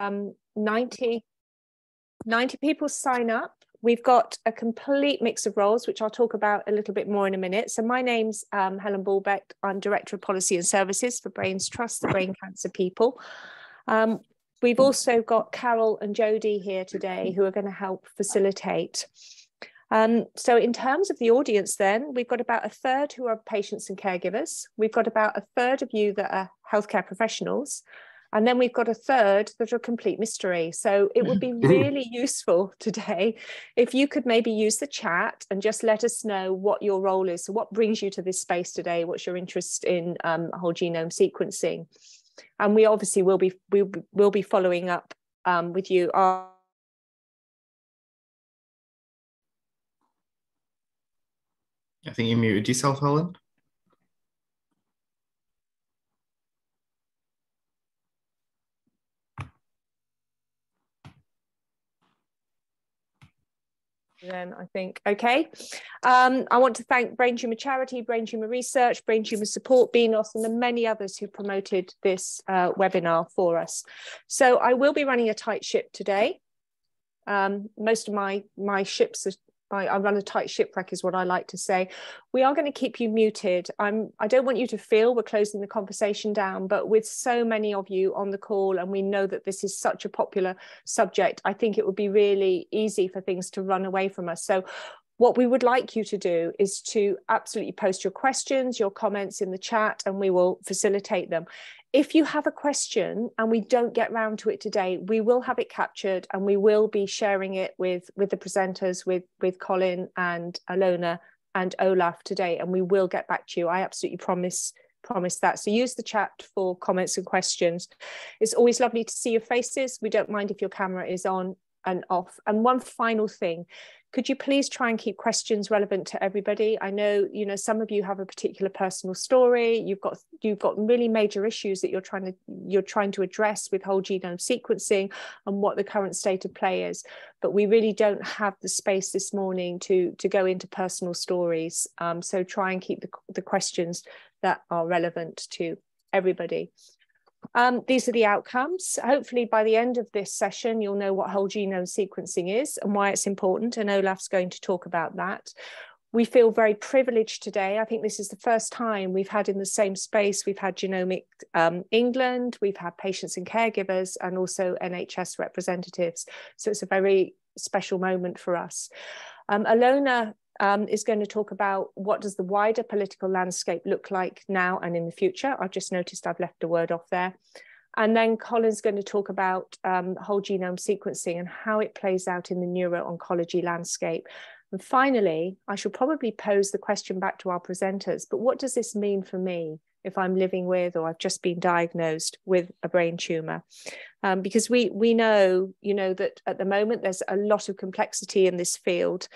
um, 90, 90 people sign up. We've got a complete mix of roles, which I'll talk about a little bit more in a minute. So my name's um, Helen Bulbeck. I'm Director of Policy and Services for brainstrust, the Brain Cancer People. Um, we've also got Carol and Jody here today who are going to help facilitate. Um, so in terms of the audience then, we've got about a third who are patients and caregivers. We've got about a third of you that are healthcare professionals. And then we've got a third that are complete mystery. So it would be really useful today if you could maybe use the chat and just let us know what your role is. So what brings you to this space today? What's your interest in um, whole genome sequencing? And we obviously will be we will be following up um, with you. Our I think you muted yourself, Helen. Then I think, okay. Um, I want to thank Brain Tumor Charity, Brain Tumor Research, Brain Tumor Support, BNOS, and the many others who promoted this uh, webinar for us. So I will be running a tight ship today. Um, most of my, my ships are I, I, run a tight shipwreck is what I like to say. We are going to keep you muted. I'm I don't want you to feel we're closing the conversation down, but with so many of you on the call and we know that this is such a popular subject, I think it would be really easy for things to run away from us. So what we would like you to do is to absolutely post your questions, your comments in the chat, and we will facilitate them. If you have a question and we don't get round to it today, we will have it captured and we will be sharing it with, with the presenters, with, with Colin and Alona and Olaf today, and we will get back to you. I absolutely promise promise that. So use the chat for comments and questions. It's always lovely to see your faces. We don't mind if your camera is on and off. And one final thing, could you please try and keep questions relevant to everybody? I know, you know, some of you have a particular personal story. You've got you've got really major issues that you're trying to you're trying to address with whole genome sequencing and what the current state of play is. But we really don't have the space this morning to to go into personal stories. Um, so try and keep the, the questions that are relevant to everybody. Um, these are the outcomes. Hopefully by the end of this session, you'll know what whole genome sequencing is and why it's important. And Olaf's going to talk about that. We feel very privileged today. I think this is the first time we've had in the same space, we've had Genomic um, England, we've had patients and caregivers and also NHS representatives. So it's a very special moment for us. Um, Alona um, is going to talk about what does the wider political landscape look like now and in the future. I've just noticed I've left a word off there. And then Colin's going to talk about um, whole genome sequencing and how it plays out in the neuro-oncology landscape. And finally, I should probably pose the question back to our presenters, but what does this mean for me if I'm living with or I've just been diagnosed with a brain tumor? Um, because we, we know, you know, that at the moment there's a lot of complexity in this field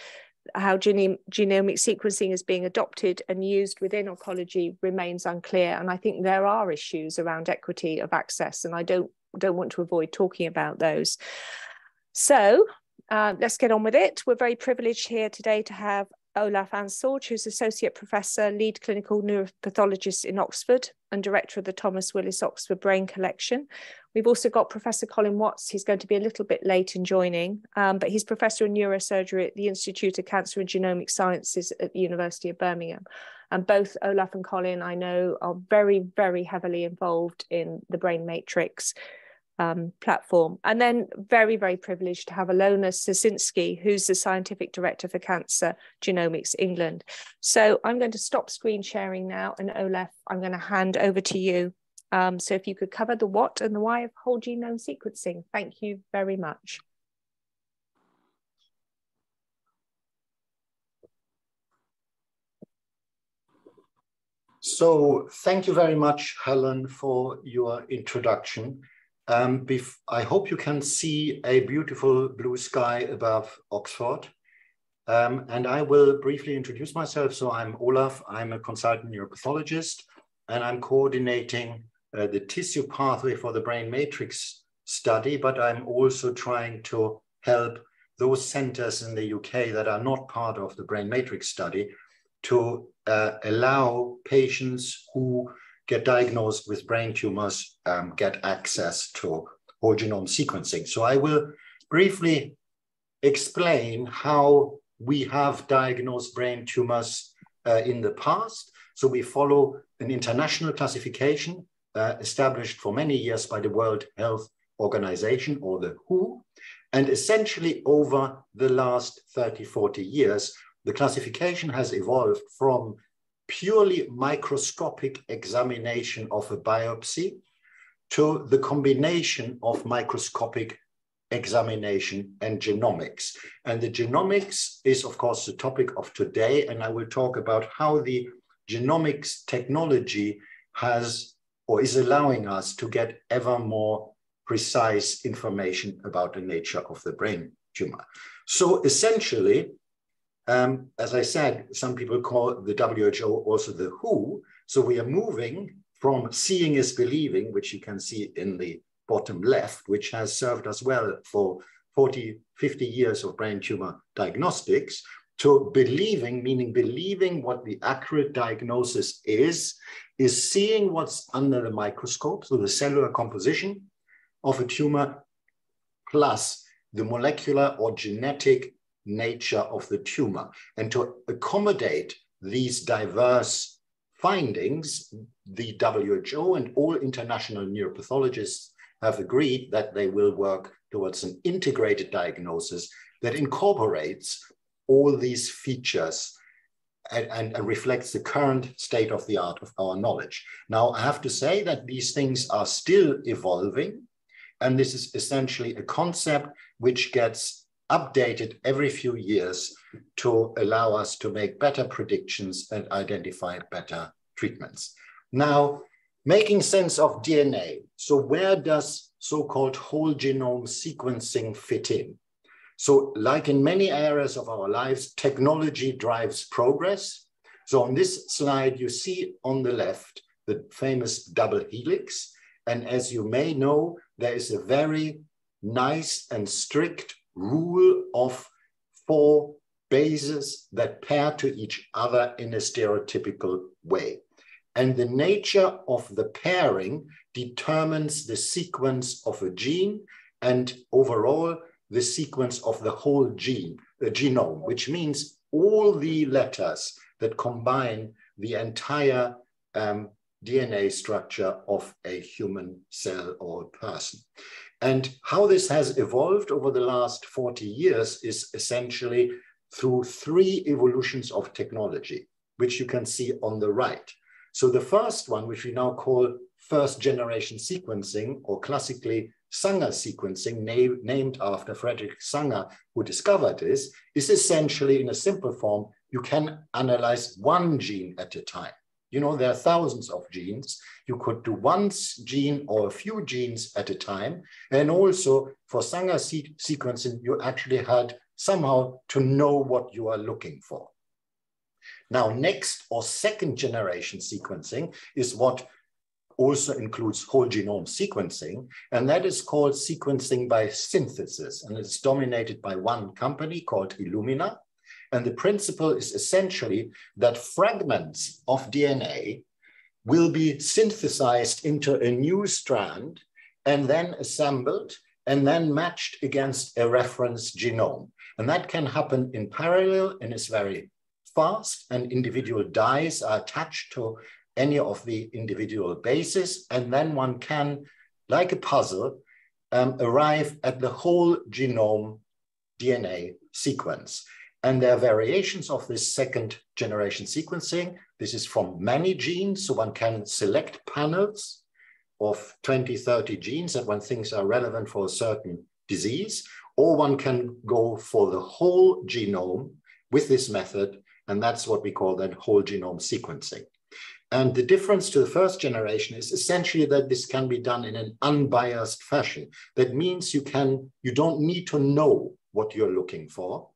how genomic sequencing is being adopted and used within oncology remains unclear. And I think there are issues around equity of access, and I don't, don't want to avoid talking about those. So uh, let's get on with it. We're very privileged here today to have Olaf Ansorge, who's Associate Professor, Lead Clinical Neuropathologist in Oxford and Director of the Thomas Willis Oxford Brain Collection. We've also got Professor Colin Watts. He's going to be a little bit late in joining, um, but he's Professor of Neurosurgery at the Institute of Cancer and Genomic Sciences at the University of Birmingham. And both Olaf and Colin, I know, are very, very heavily involved in the brain matrix um, platform. And then very, very privileged to have Alona Sosinsky, who's the Scientific Director for Cancer Genomics England. So I'm going to stop screen sharing now. And Olaf, I'm going to hand over to you. Um, so if you could cover the what and the why of whole genome sequencing. Thank you very much. So thank you very much, Helen, for your introduction. Um, I hope you can see a beautiful blue sky above Oxford. Um, and I will briefly introduce myself. So I'm Olaf, I'm a consultant neuropathologist, and I'm coordinating uh, the tissue pathway for the brain matrix study, but I'm also trying to help those centers in the UK that are not part of the brain matrix study to uh, allow patients who get diagnosed with brain tumors um, get access to whole genome sequencing. So I will briefly explain how we have diagnosed brain tumors uh, in the past. So we follow an international classification uh, established for many years by the World Health Organization or the WHO. And essentially over the last 30, 40 years, the classification has evolved from purely microscopic examination of a biopsy to the combination of microscopic examination and genomics. And the genomics is, of course, the topic of today. And I will talk about how the genomics technology has or is allowing us to get ever more precise information about the nature of the brain tumor. So essentially, um, as I said, some people call the WHO also the WHO. So we are moving from seeing is believing, which you can see in the bottom left, which has served us well for 40, 50 years of brain tumor diagnostics, to believing, meaning believing what the accurate diagnosis is, is seeing what's under the microscope, so the cellular composition of a tumor, plus the molecular or genetic nature of the tumor. And to accommodate these diverse findings, the WHO and all international neuropathologists have agreed that they will work towards an integrated diagnosis that incorporates all these features and, and, and, reflects the current state of the art of our knowledge. Now, I have to say that these things are still evolving, and this is essentially a concept which gets updated every few years to allow us to make better predictions and identify better treatments. Now, making sense of DNA. So where does so-called whole genome sequencing fit in? So like in many areas of our lives, technology drives progress. So on this slide, you see on the left, the famous double helix. And as you may know, there is a very nice and strict rule of four bases that pair to each other in a stereotypical way. And the nature of the pairing determines the sequence of a gene and overall the sequence of the whole gene, the genome, which means all the letters that combine the entire um, DNA structure of a human cell or person. And how this has evolved over the last 40 years is essentially through three evolutions of technology, which you can see on the right. So the first one, which we now call first generation sequencing or classically Sanger sequencing, na named after Frederick Sanger, who discovered this, is essentially in a simple form, you can analyze one gene at a time. You know, there are thousands of genes. You could do one gene or a few genes at a time. And also for Sanger se sequencing, you actually had somehow to know what you are looking for. Now, next or second generation sequencing is what also includes whole genome sequencing, and that is called sequencing by synthesis, and it's dominated by one company called Illumina. And the principle is essentially that fragments of DNA will be synthesized into a new strand and then assembled and then matched against a reference genome. And that can happen in parallel and is very fast and individual dyes are attached to any of the individual bases. And then one can, like a puzzle, um, arrive at the whole genome DNA sequence. And there are variations of this second generation sequencing. This is from many genes, so one can select panels of 20, 30 genes that one thinks are relevant for a certain disease, or one can go for the whole genome with this method and that's what we call then whole genome sequencing. And the difference to the first generation is essentially that this can be done in an unbiased fashion. That means you can, you don't need to know what you're looking for.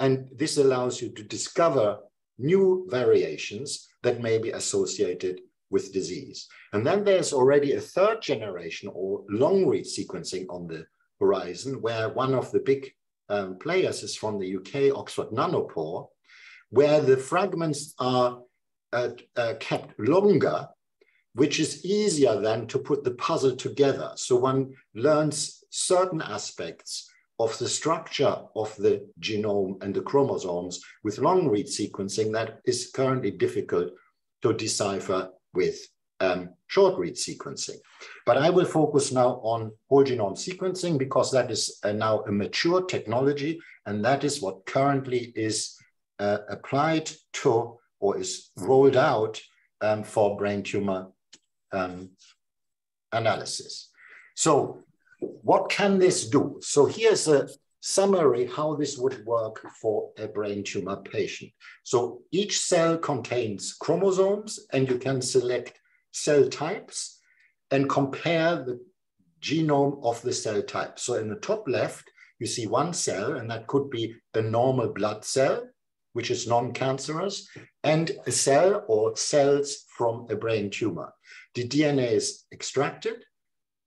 And this allows you to discover new variations that may be associated with disease. And then there's already a third generation or long read sequencing on the horizon, where one of the big um, players is from the UK, Oxford Nanopore, where the fragments are uh, uh, kept longer which is easier than to put the puzzle together. So one learns certain aspects of the structure of the genome and the chromosomes with long read sequencing that is currently difficult to decipher with um, short read sequencing. But I will focus now on whole genome sequencing because that is uh, now a mature technology and that is what currently is uh, applied to or is rolled out um, for brain tumor um, analysis. So what can this do? So here's a summary how this would work for a brain tumor patient. So each cell contains chromosomes and you can select cell types and compare the genome of the cell type. So in the top left, you see one cell and that could be a normal blood cell, which is non-cancerous, and a cell or cells from a brain tumor. The DNA is extracted.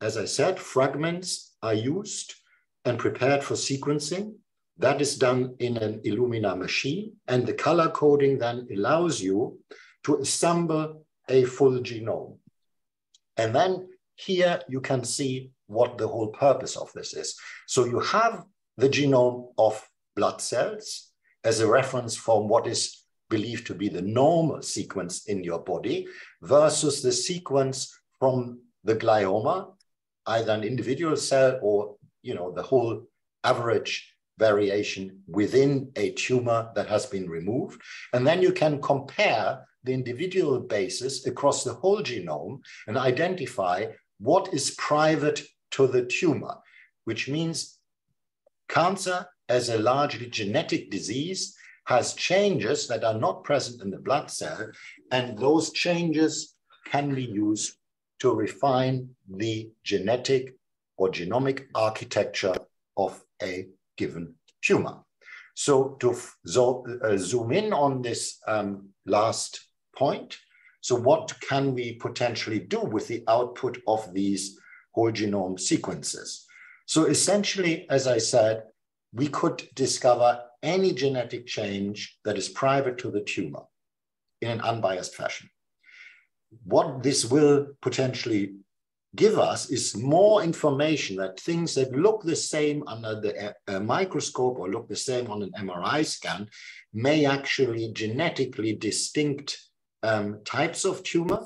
As I said, fragments are used and prepared for sequencing. That is done in an Illumina machine. And the color coding then allows you to assemble a full genome. And then here you can see what the whole purpose of this is. So you have the genome of blood cells as a reference from what is believed to be the normal sequence in your body versus the sequence from the glioma, either an individual cell or you know the whole average variation within a tumor that has been removed. And then you can compare the individual basis across the whole genome and identify what is private to the tumor, which means cancer as a largely genetic disease has changes that are not present in the blood cell, and those changes can be used to refine the genetic or genomic architecture of a given tumor. So to uh, zoom in on this um, last point, so what can we potentially do with the output of these whole genome sequences? So essentially, as I said, we could discover any genetic change that is private to the tumor in an unbiased fashion. What this will potentially give us is more information that things that look the same under the uh, microscope or look the same on an MRI scan may actually genetically distinct um, types of tumor,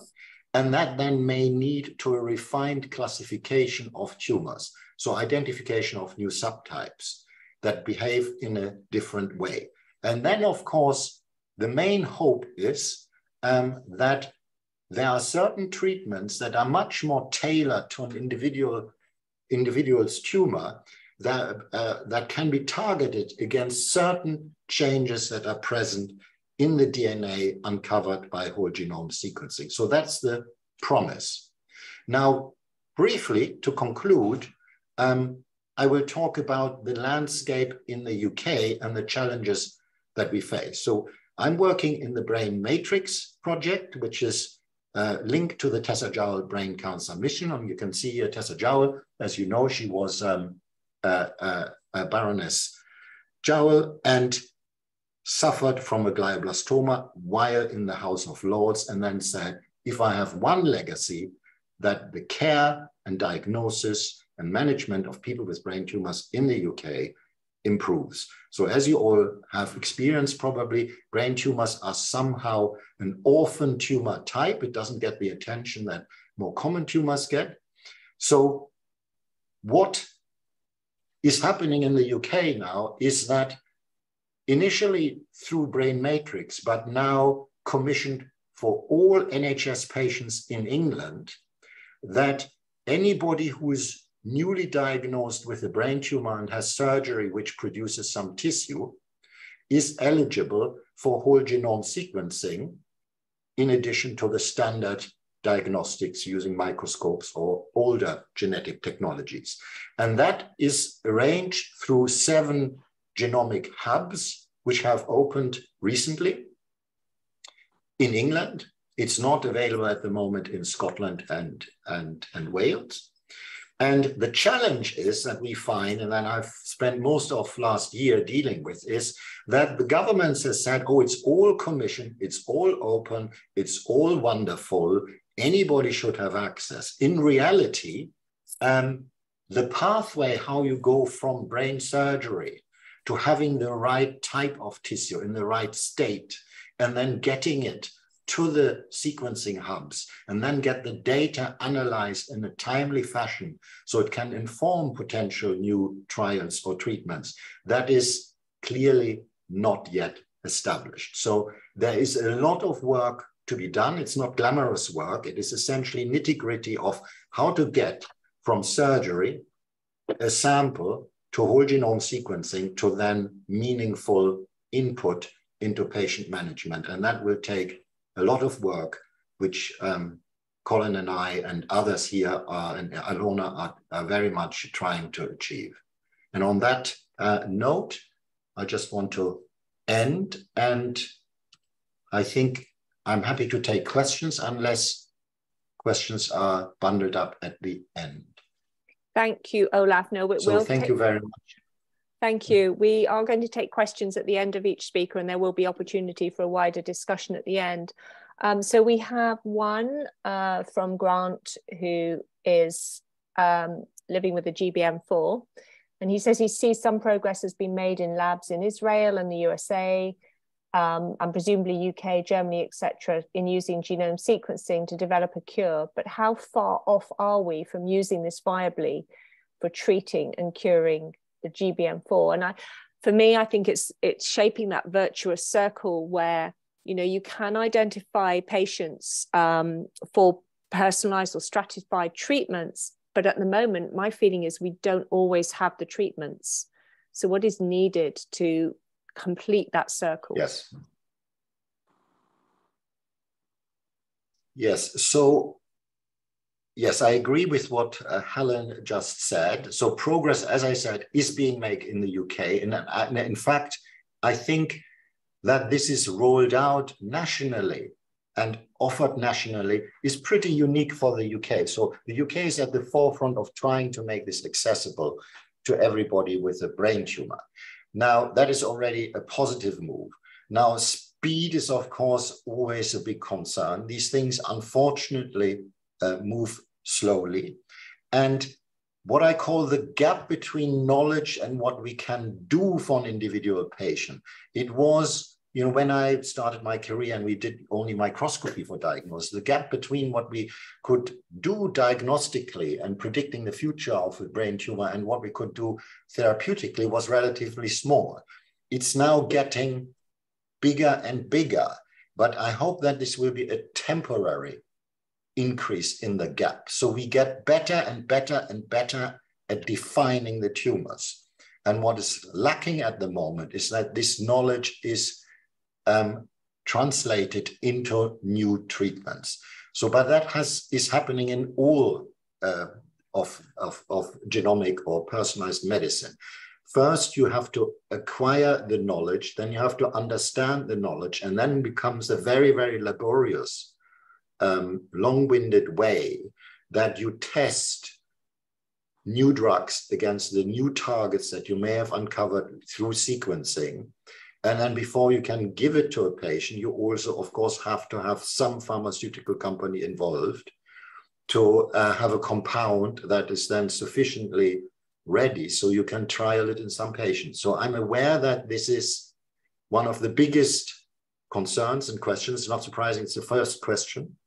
and that then may lead to a refined classification of tumors. So identification of new subtypes that behave in a different way. And then, of course, the main hope is um, that there are certain treatments that are much more tailored to an individual individual's tumor that, uh, that can be targeted against certain changes that are present in the DNA uncovered by whole genome sequencing. So that's the promise. Now, briefly to conclude, um, I will talk about the landscape in the UK and the challenges that we face. So I'm working in the Brain Matrix project, which is uh, linked to the Tessa Jowell Brain Cancer Mission. And you can see here Tessa Jowell, as you know, she was um, uh, Baroness Jowell and suffered from a glioblastoma while in the House of Lords and then said, if I have one legacy, that the care and diagnosis and management of people with brain tumors in the UK improves. So as you all have experienced probably, brain tumors are somehow an orphan tumor type. It doesn't get the attention that more common tumors get. So what is happening in the UK now is that initially through Brain Matrix, but now commissioned for all NHS patients in England, that anybody who is newly diagnosed with a brain tumor and has surgery which produces some tissue is eligible for whole genome sequencing in addition to the standard diagnostics using microscopes or older genetic technologies. And that is arranged through seven genomic hubs, which have opened recently in England. It's not available at the moment in Scotland and, and, and Wales. And the challenge is that we find, and then I've spent most of last year dealing with, is that the government has said, oh, it's all commission, it's all open, it's all wonderful. anybody should have access. In reality, um, the pathway how you go from brain surgery to having the right type of tissue in the right state and then getting it to the sequencing hubs and then get the data analyzed in a timely fashion so it can inform potential new trials or treatments. That is clearly not yet established. So there is a lot of work to be done. It's not glamorous work. It is essentially nitty gritty of how to get from surgery a sample to whole genome sequencing to then meaningful input into patient management. And that will take a lot of work, which um, Colin and I and others here are, and Alona are, are, very much trying to achieve. And on that uh, note, I just want to end and I think I'm happy to take questions unless questions are bundled up at the end. Thank you, Olaf. No, it so will. Thank you very much. Thank you. We are going to take questions at the end of each speaker and there will be opportunity for a wider discussion at the end. Um, so we have one uh, from Grant who is um, living with a GBM4 and he says he sees some progress has been made in labs in Israel and the USA um, and presumably UK, Germany, etc., in using genome sequencing to develop a cure. But how far off are we from using this viably for treating and curing the GBM4? And I, for me, I think it's it's shaping that virtuous circle where you know you can identify patients um, for personalized or stratified treatments, but at the moment, my feeling is we don't always have the treatments. So, what is needed to complete that circle. Yes. Yes. So, yes, I agree with what uh, Helen just said. So, progress, as I said, is being made in the UK. And uh, in fact, I think that this is rolled out nationally and offered nationally is pretty unique for the UK. So the UK is at the forefront of trying to make this accessible to everybody with a brain tumor. Now, that is already a positive move. Now, speed is, of course, always a big concern. These things, unfortunately, uh, move slowly. And what I call the gap between knowledge and what we can do for an individual patient, it was you know, when I started my career and we did only microscopy for diagnosis, the gap between what we could do diagnostically and predicting the future of a brain tumor and what we could do therapeutically was relatively small. It's now getting bigger and bigger, but I hope that this will be a temporary increase in the gap. So we get better and better and better at defining the tumors. And what is lacking at the moment is that this knowledge is um, translated into new treatments. So, but that has is happening in all uh, of, of, of genomic or personalized medicine. First, you have to acquire the knowledge, then you have to understand the knowledge, and then becomes a very, very laborious, um, long-winded way that you test new drugs against the new targets that you may have uncovered through sequencing and then before you can give it to a patient, you also, of course, have to have some pharmaceutical company involved to uh, have a compound that is then sufficiently ready so you can trial it in some patients. So I'm aware that this is one of the biggest concerns and questions. Not surprising, it's the first question.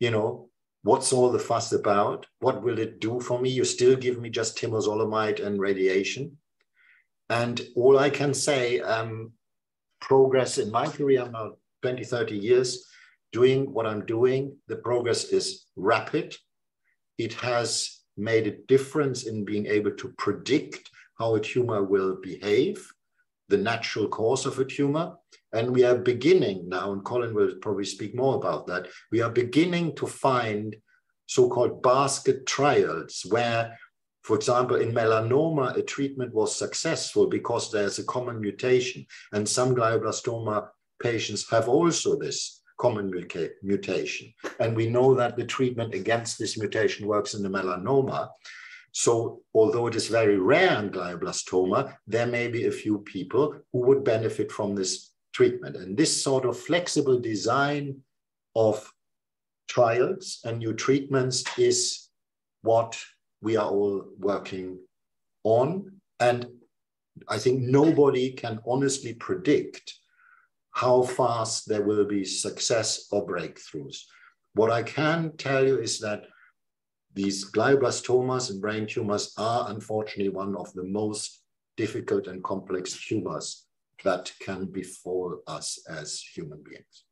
You know, what's all the fuss about? What will it do for me? You still give me just temozolomide and radiation. And all I can say, um, progress in my career, I'm now 20, 30 years doing what I'm doing. The progress is rapid. It has made a difference in being able to predict how a tumor will behave, the natural course of a tumor. And we are beginning now, and Colin will probably speak more about that. We are beginning to find so called basket trials where for example, in melanoma, a treatment was successful because there's a common mutation, and some glioblastoma patients have also this common mutation. And we know that the treatment against this mutation works in the melanoma. So, although it is very rare in glioblastoma, there may be a few people who would benefit from this treatment. And this sort of flexible design of trials and new treatments is what we are all working on. And I think nobody can honestly predict how fast there will be success or breakthroughs. What I can tell you is that these glioblastomas and brain tumors are unfortunately one of the most difficult and complex tumors that can befall us as human beings.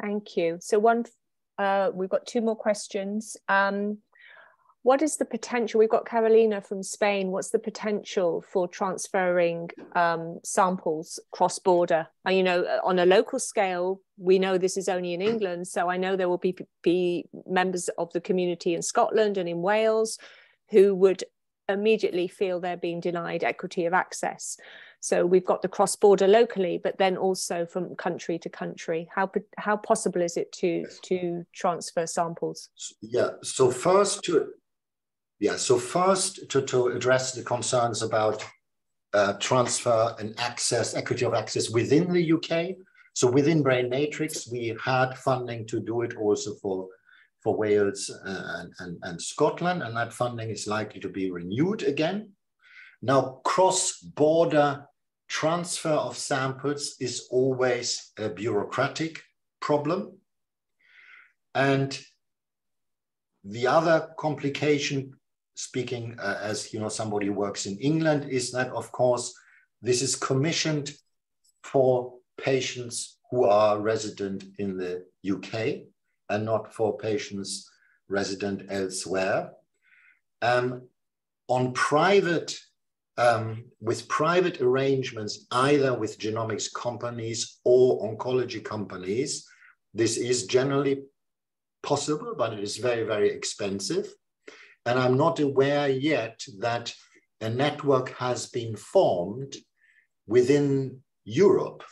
Thank you. So one, uh, we've got two more questions. Um, what is the potential? We've got Carolina from Spain. What's the potential for transferring um, samples cross border? You know, on a local scale, we know this is only in England. So I know there will be, be members of the community in Scotland and in Wales who would immediately feel they're being denied equity of access. So we've got the cross border locally, but then also from country to country. How how possible is it to to transfer samples? Yeah. So first to yeah. So first to to address the concerns about uh, transfer and access, equity of access within the UK. So within Brain Matrix, we had funding to do it also for for Wales and, and, and Scotland, and that funding is likely to be renewed again. Now, cross-border transfer of samples is always a bureaucratic problem. And the other complication, speaking uh, as you know somebody who works in England, is that of course this is commissioned for patients who are resident in the UK and not for patients resident elsewhere. Um, on private um, with private arrangements, either with genomics companies or oncology companies, this is generally possible, but it is very, very expensive. And I'm not aware yet that a network has been formed within Europe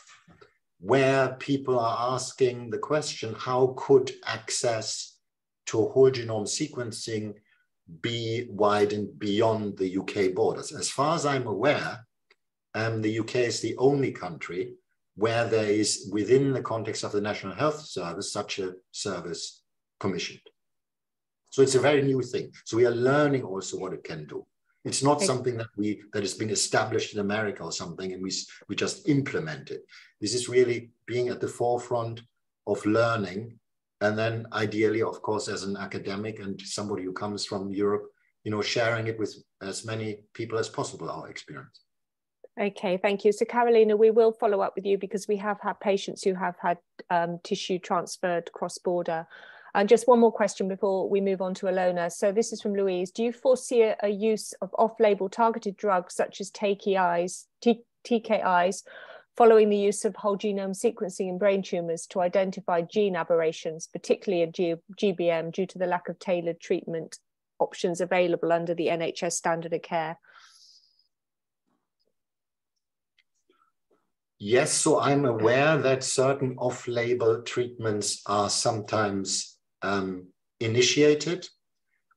where people are asking the question, how could access to whole genome sequencing be widened beyond the UK borders. As far as I'm aware, um, the UK is the only country where there is, within the context of the National Health Service, such a service commissioned. So it's a very new thing. So we are learning also what it can do. It's not something that we that has been established in America or something, and we we just implement it. This is really being at the forefront of learning and then ideally of course as an academic and somebody who comes from europe you know sharing it with as many people as possible our experience okay thank you so carolina we will follow up with you because we have had patients who have had um, tissue transferred cross border and just one more question before we move on to Alona. So this is from Louise. Do you foresee a, a use of off-label targeted drugs such as TKIs, T TKIs following the use of whole genome sequencing in brain tumours to identify gene aberrations, particularly in G GBM, due to the lack of tailored treatment options available under the NHS standard of care? Yes, so I'm aware that certain off label treatments are sometimes um, initiated.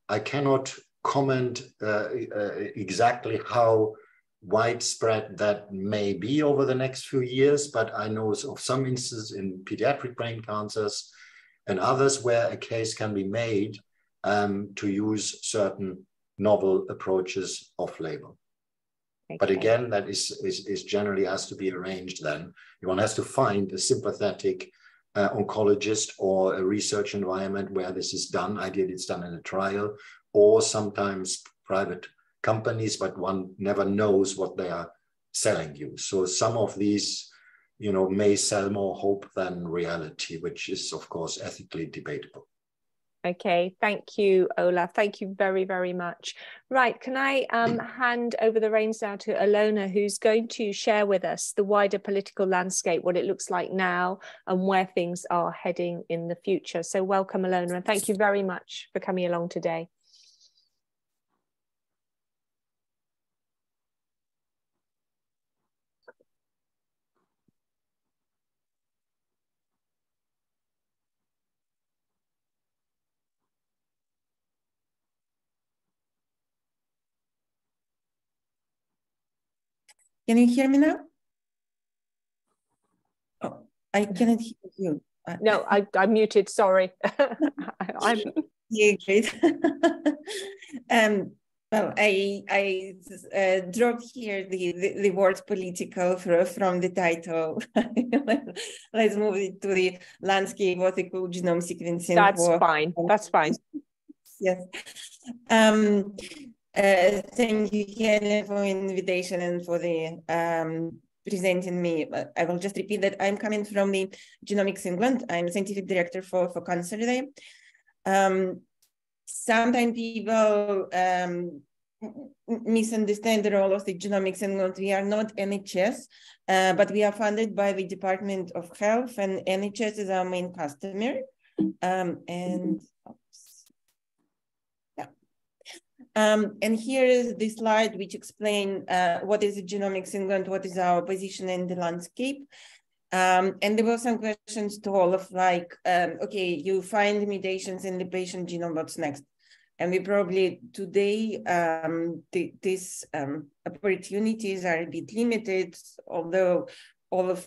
I cannot comment uh, uh, exactly how widespread that may be over the next few years, but I know of some instances in pediatric brain cancers and others where a case can be made um, to use certain novel approaches off label. Okay. But again, that is, is, is, generally has to be arranged then. One has to find a sympathetic uh, oncologist or a research environment where this is done. Ideally, it's done in a trial or sometimes private companies, but one never knows what they are selling you. So some of these, you know, may sell more hope than reality, which is of course ethically debatable. Okay, thank you, Olaf. Thank you very, very much. Right, can I um, hand over the reins now to Alona, who's going to share with us the wider political landscape, what it looks like now, and where things are heading in the future. So, welcome, Alona, and thank you very much for coming along today. Can you hear me now? Oh, I cannot hear you. no, I, I'm muted. Sorry. I'm. Yeah, great. um, well, I I uh, dropped here the, the, the, word political from, from the title. Let's move it to the landscape of the whole genome sequencing. That's for, fine. That's fine. yes. Um, uh, thank you, Kelly, for invitation and for the um, presenting me. I will just repeat that I'm coming from the Genomics England. I'm scientific director for, for Cancer Day. Um, sometimes people um, misunderstand the role of the genomics England. we are not NHS, uh, but we are funded by the Department of Health and NHS is our main customer. Um, and oops, yeah. Um, and here is the slide which explain uh, what is the Genomics England, what is our position in the landscape. Um, and there were some questions to Olaf like, um, okay, you find mutations in the patient genome, what's next? And we probably today, um, the, these um, opportunities are a bit limited, although Olaf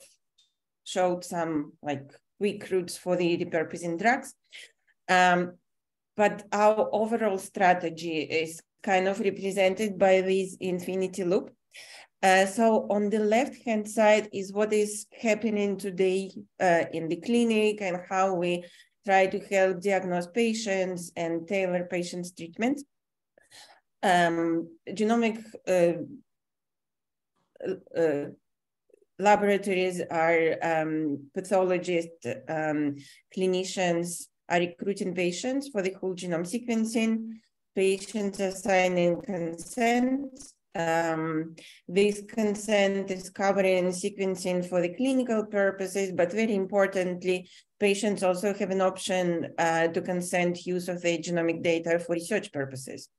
showed some like quick routes for the repurposing drugs. Um, but our overall strategy is kind of represented by this infinity loop. Uh, so on the left-hand side is what is happening today uh, in the clinic and how we try to help diagnose patients and tailor patients' treatment. Um, genomic uh, uh laboratories are um, pathologists, um, clinicians are recruiting patients for the whole genome sequencing. Patients signing consent um, this consent is covering sequencing for the clinical purposes, but very importantly, patients also have an option uh, to consent use of the genomic data for research purposes.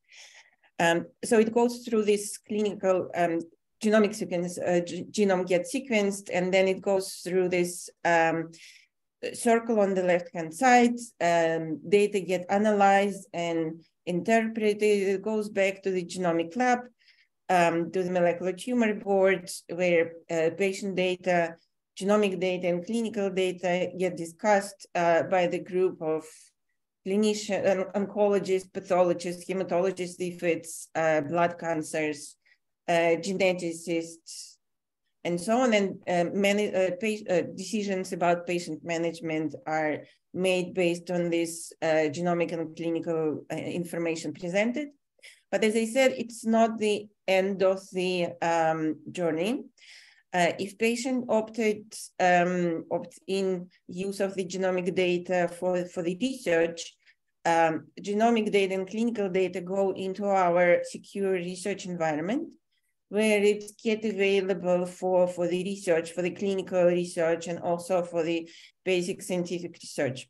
Um, so it goes through this clinical um, genomic sequence, uh, genome gets sequenced, and then it goes through this um, circle on the left-hand side, um, data get analyzed and interpreted, it goes back to the genomic lab, um, to the molecular tumor board where uh, patient data, genomic data and clinical data get discussed uh, by the group of clinicians, oncologists, pathologists, hematologists, if it's uh, blood cancers, uh, geneticists, and so on. And uh, many uh, decisions about patient management are made based on this genomic and clinical information presented. But as I said, it's not the end of the um, journey. Uh, if patient opted um, opt in use of the genomic data for, for the research, um, genomic data and clinical data go into our secure research environment where it's get available for, for the research, for the clinical research, and also for the basic scientific research.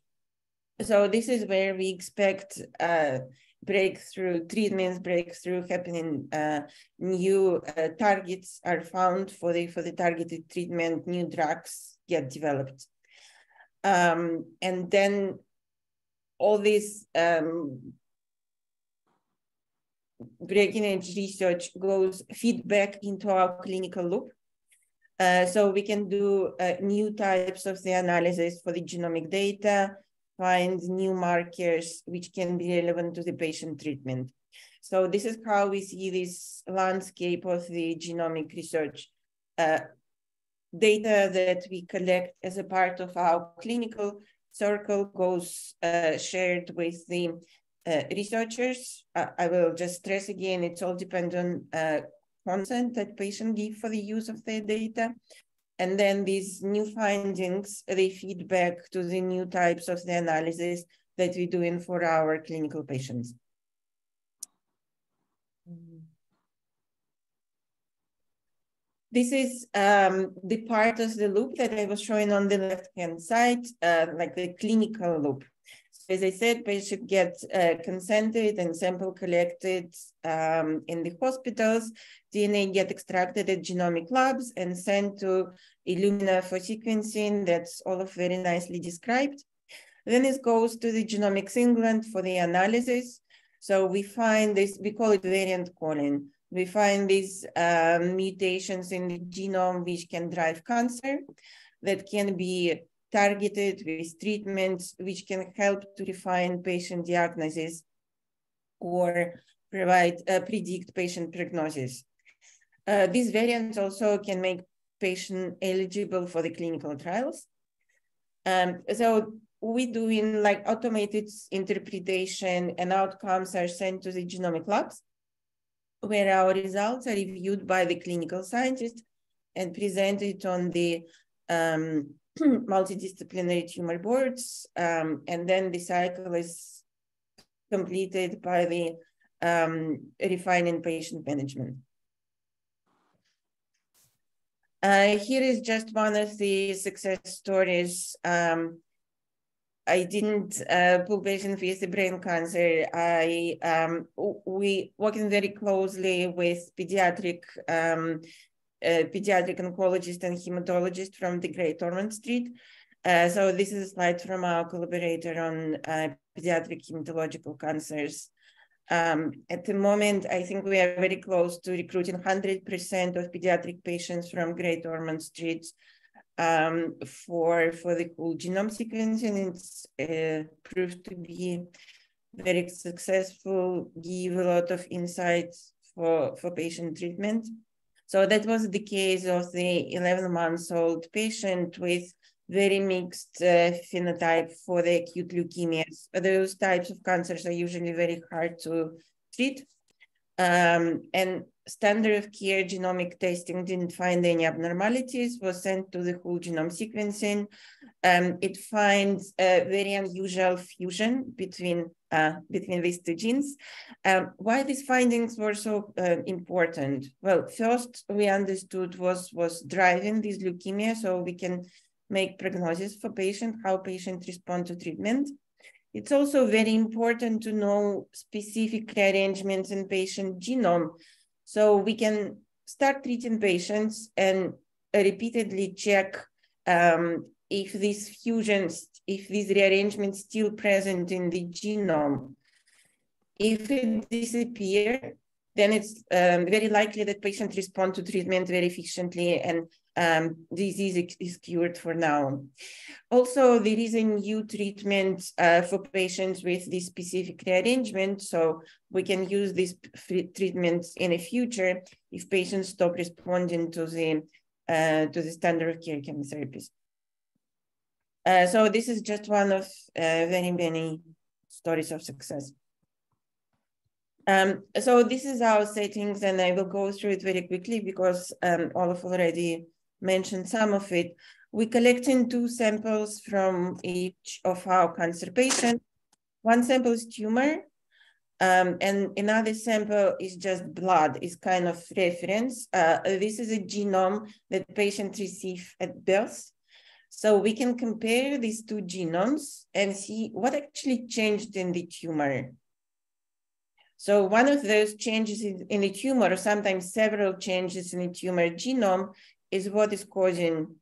So this is where we expect uh, breakthrough treatments, breakthrough happening, uh, new uh, targets are found for the for the targeted treatment, new drugs get developed. Um, and then all these um, breaking edge research goes feedback into our clinical loop. Uh, so we can do uh, new types of the analysis for the genomic data, find new markers which can be relevant to the patient treatment. So this is how we see this landscape of the genomic research. Uh, data that we collect as a part of our clinical circle goes uh, shared with the uh, researchers. I will just stress again, it's all depend on uh, consent that patient give for the use of their data. And then these new findings, they feed back to the new types of the analysis that we're doing for our clinical patients. This is um, the part of the loop that I was showing on the left-hand side, uh, like the clinical loop as I said, patient gets uh, consented and sample collected um, in the hospitals. DNA get extracted at genomic labs and sent to Illumina for sequencing. That's Olaf very nicely described. Then it goes to the Genomics England for the analysis. So we find this, we call it variant calling. We find these um, mutations in the genome which can drive cancer that can be targeted with treatments which can help to refine patient diagnosis or provide uh, predict patient prognosis. Uh, these variants also can make patient eligible for the clinical trials. Um, so we doing like automated interpretation and outcomes are sent to the genomic labs where our results are reviewed by the clinical scientist and presented on the um, multidisciplinary tumor boards. Um, and then the cycle is completed by the um, refining patient management. Uh, here is just one of the success stories. Um, I didn't uh, pull patient with brain cancer. I um, we working very closely with pediatric um, uh, pediatric oncologist and hematologist from the Great Ormond Street. Uh, so this is a slide from our collaborator on uh, pediatric hematological cancers. Um, at the moment, I think we are very close to recruiting 100% of pediatric patients from Great Ormond Street um, for, for the whole genome sequencing. It's uh, proved to be very successful, give a lot of insights for, for patient treatment. So that was the case of the 11 months old patient with very mixed uh, phenotype for the acute leukemias. Those types of cancers are usually very hard to treat. Um, and standard of care genomic testing didn't find any abnormalities, was sent to the whole genome sequencing. Um, it finds a very unusual fusion between uh, between these two genes. Um, why these findings were so uh, important? Well, first we understood was was driving this leukemia, so we can make prognosis for patient, how patients respond to treatment. It's also very important to know specific rearrangements in patient genome. So we can start treating patients and repeatedly check um, if these fusions, if these rearrangements still present in the genome. If it disappears, then it's um, very likely that patients respond to treatment very efficiently and um, disease is cured for now. Also, there is a new treatment uh, for patients with this specific rearrangement, so we can use this treatment in the future if patients stop responding to the uh, to the standard of care chemotherapies. Uh, so this is just one of uh, very many stories of success. Um, so this is our settings, and I will go through it very quickly because um, Olaf already mentioned some of it. We collected two samples from each of our cancer patients. One sample is tumor, um, and another sample is just blood, is kind of reference. Uh, this is a genome that patients receive at birth. So we can compare these two genomes and see what actually changed in the tumor. So one of those changes in the tumor, or sometimes several changes in the tumor genome, is what is causing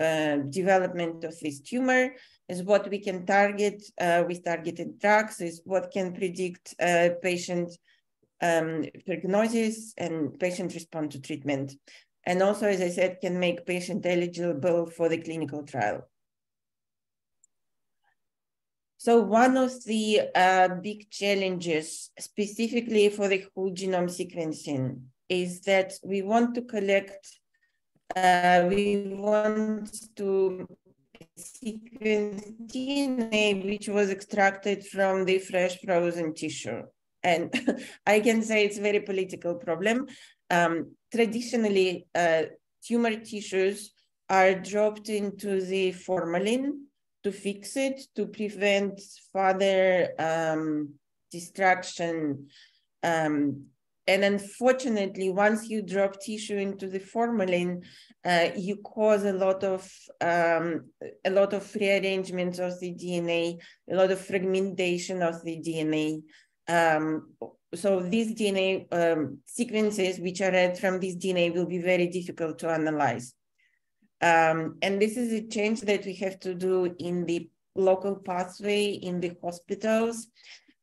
uh, development of this tumor, is what we can target uh, with targeted drugs, is what can predict uh, patient um, prognosis and patient response to treatment. And also, as I said, can make patient eligible for the clinical trial. So one of the uh, big challenges specifically for the whole genome sequencing is that we want to collect uh, we want to sequence DNA which was extracted from the fresh frozen tissue. And I can say it's a very political problem. Um, traditionally, uh, tumor tissues are dropped into the formalin to fix it, to prevent further um, destruction um, and unfortunately, once you drop tissue into the formalin, uh, you cause a lot of um, a lot of rearrangements of the DNA, a lot of fragmentation of the DNA. Um, so these DNA um, sequences, which are read from this DNA, will be very difficult to analyze. Um, and this is a change that we have to do in the local pathway in the hospitals.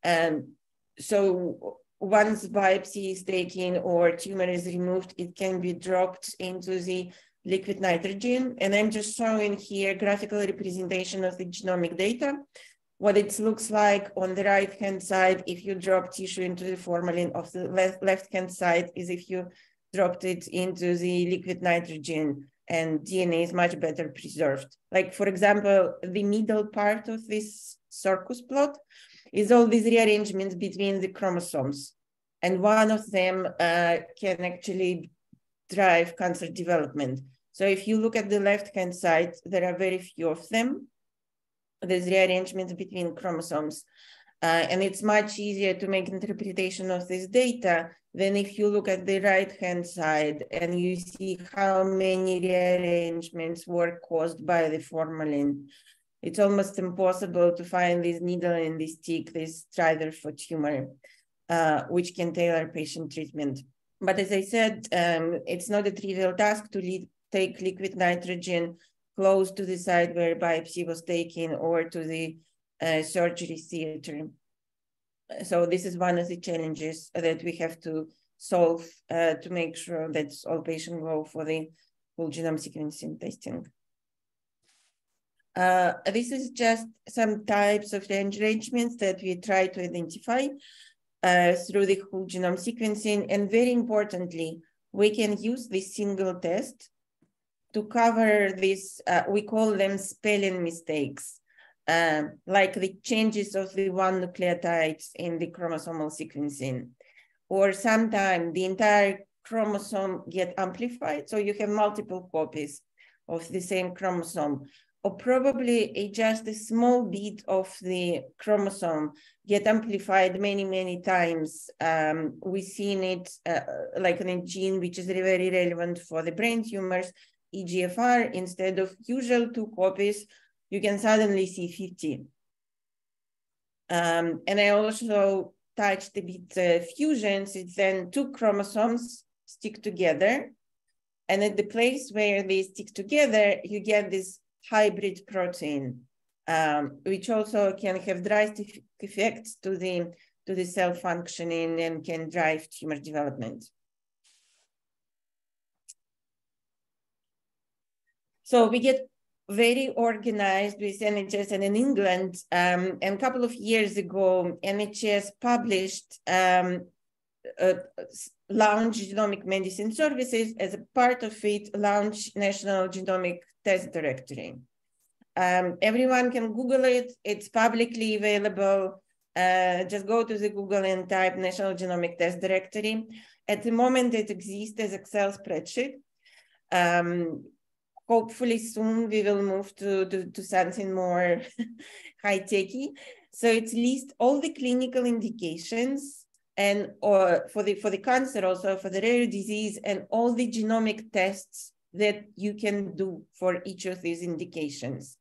And so once biopsy is taken or tumor is removed, it can be dropped into the liquid nitrogen. And I'm just showing here graphical representation of the genomic data. What it looks like on the right-hand side, if you drop tissue into the formalin of the left-hand side is if you dropped it into the liquid nitrogen and DNA is much better preserved. Like for example, the middle part of this Circos plot is all these rearrangements between the chromosomes. And one of them uh, can actually drive cancer development. So if you look at the left-hand side, there are very few of them. There's rearrangements between chromosomes. Uh, and it's much easier to make interpretation of this data than if you look at the right-hand side and you see how many rearrangements were caused by the formalin. It's almost impossible to find this needle in this stick, this driver for tumor, uh, which can tailor patient treatment. But as I said, um, it's not a trivial task to lead, take liquid nitrogen close to the site where biopsy was taken or to the uh, surgery theater. So this is one of the challenges that we have to solve uh, to make sure that all patients go for the whole genome sequencing testing. Uh, this is just some types of arrangements that we try to identify uh, through the whole genome sequencing. And very importantly, we can use this single test to cover this, uh, we call them spelling mistakes, uh, like the changes of the one nucleotides in the chromosomal sequencing. Or sometimes the entire chromosome get amplified, so you have multiple copies of the same chromosome or probably a, just a small bit of the chromosome get amplified many, many times. Um, we've seen it uh, like in a gene, which is very relevant for the brain tumors, EGFR, instead of usual two copies, you can suddenly see 50. Um, and I also touched a bit uh, fusions, it's then two chromosomes stick together. And at the place where they stick together, you get this hybrid protein, um, which also can have drastic effects to the, to the cell functioning and can drive tumor development. So we get very organized with NHS and in England. Um, and a couple of years ago, NHS published um, uh, launch genomic medicine services as a part of it launch national genomic test directory um, everyone can google it. It's publicly available. Uh, just go to the google and type national genomic test directory. At the moment it exists as excel spreadsheet. Um, hopefully soon we will move to, to, to something more high-techy. So it lists all the clinical indications and or for the for the cancer also for the rare disease and all the genomic tests that you can do for each of these indications.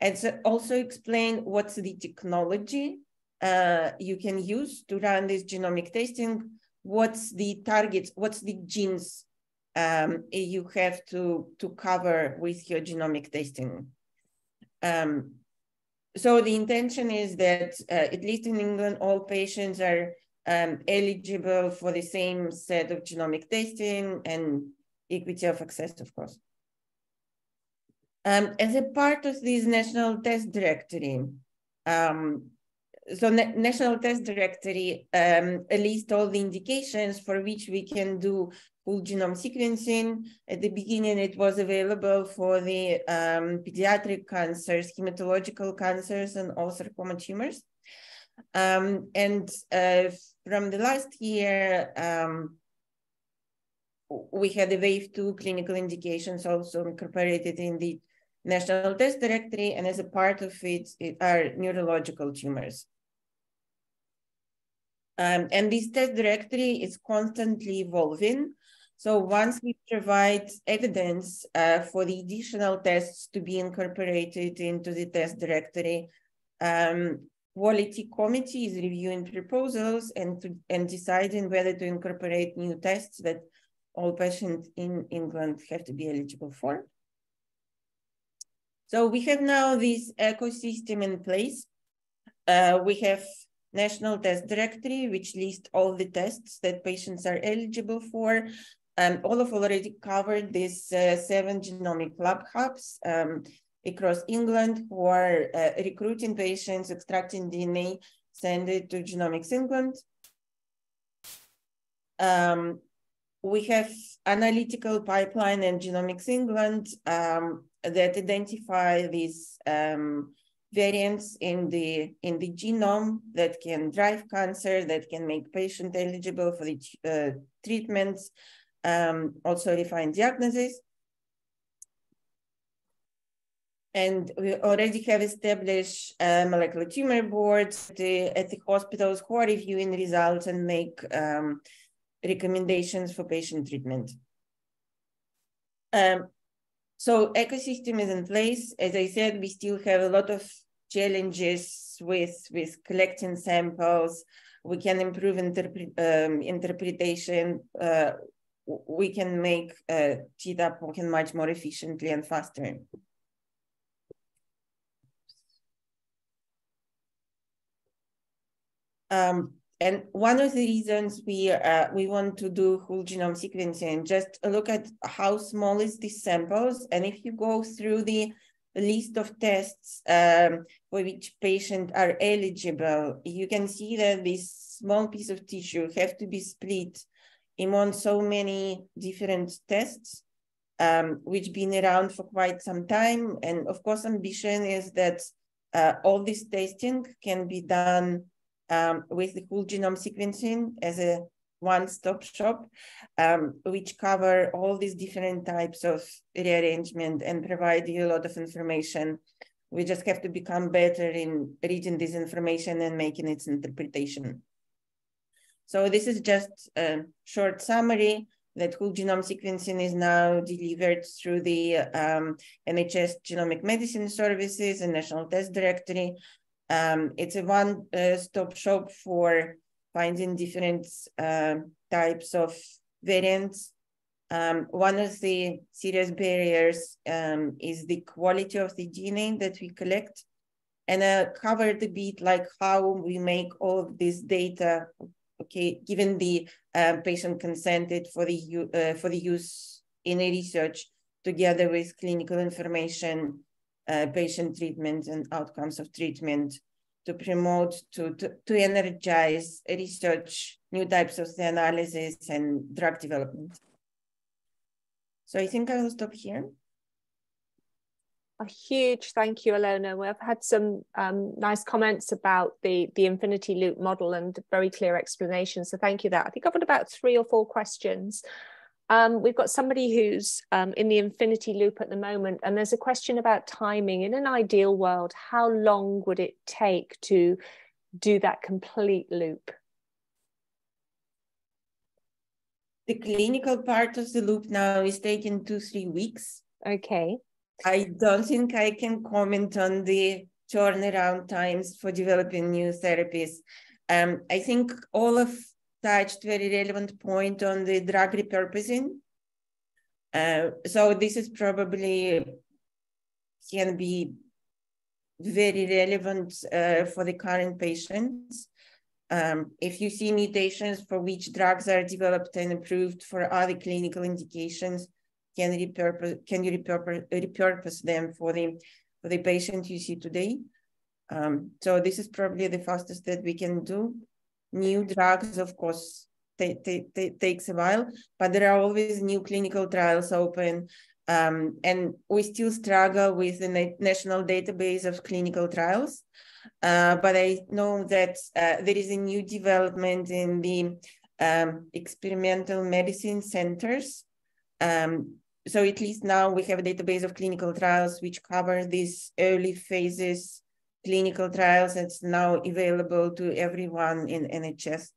And so also explain what's the technology uh, you can use to run this genomic testing. What's the targets what's the genes um, you have to to cover with your genomic testing? Um, so the intention is that uh, at least in england all patients are um, eligible for the same set of genomic testing and equity of access, of course. Um, as a part of this national test directory, um, so na national test directory um, lists all the indications for which we can do whole genome sequencing. At the beginning, it was available for the um, pediatric cancers, hematological cancers, and all sarcoma tumors. Um, and uh, from the last year, um, we had the wave two clinical indications also incorporated in the national test directory, and as a part of it, it are neurological tumors. Um, and this test directory is constantly evolving. So once we provide evidence uh, for the additional tests to be incorporated into the test directory, um, quality committee is reviewing proposals and, to, and deciding whether to incorporate new tests that all patients in England have to be eligible for. So we have now this ecosystem in place. Uh, we have national test directory, which lists all the tests that patients are eligible for. Um, Olaf already covered these uh, seven genomic lab hubs um, across England who are uh, recruiting patients, extracting DNA, send it to Genomics England. Um, we have analytical pipeline and Genomics England um, that identify these um, variants in the in the genome that can drive cancer, that can make patient eligible for the uh, treatments, um, also refine diagnosis. And we already have established uh, molecular tumor boards at the, at the, hospitals who are reviewing results and make um, recommendations for patient treatment. Um, so ecosystem is in place. As I said, we still have a lot of challenges with, with collecting samples. We can improve interpre um, interpretation. Uh, we can make uh, TDAP working much more efficiently and faster. Um, and one of the reasons we uh, we want to do whole genome sequencing, just look at how small is the samples. And if you go through the list of tests um, for which patients are eligible, you can see that this small piece of tissue have to be split among so many different tests, um, which been around for quite some time. And of course, ambition is that uh, all this testing can be done um, with the whole genome sequencing as a one-stop shop, um, which cover all these different types of rearrangement and provide you a lot of information. We just have to become better in reading this information and making its interpretation. So this is just a short summary that whole genome sequencing is now delivered through the um, NHS Genomic Medicine Services and National Test Directory um, it's a one-stop uh, shop for finding different uh, types of variants. Um, one of the serious barriers um, is the quality of the DNA that we collect. And I covered a bit like how we make all of this data, okay, given the uh, patient consented for the, uh, for the use in research together with clinical information uh, patient treatment and outcomes of treatment to promote, to, to, to energize research, new types of the analysis and drug development. So I think I will stop here. A huge thank you, Alona. We've had some um, nice comments about the, the infinity loop model and very clear explanation. So thank you that. I think I've got about three or four questions. Um, we've got somebody who's um, in the infinity loop at the moment, and there's a question about timing. In an ideal world, how long would it take to do that complete loop? The clinical part of the loop now is taking two, three weeks. Okay. I don't think I can comment on the turnaround times for developing new therapies. Um, I think all of touched very relevant point on the drug repurposing. Uh, so this is probably can be very relevant uh, for the current patients. Um, if you see mutations for which drugs are developed and approved for other clinical indications, can, repurpose, can you repurpose, repurpose them for the, for the patient you see today? Um, so this is probably the fastest that we can do new drugs, of course, takes a while, but there are always new clinical trials open. Um, and we still struggle with the national database of clinical trials. Uh, but I know that uh, there is a new development in the um, experimental medicine centers. Um, so at least now we have a database of clinical trials which cover these early phases clinical trials that's now available to everyone in NHS.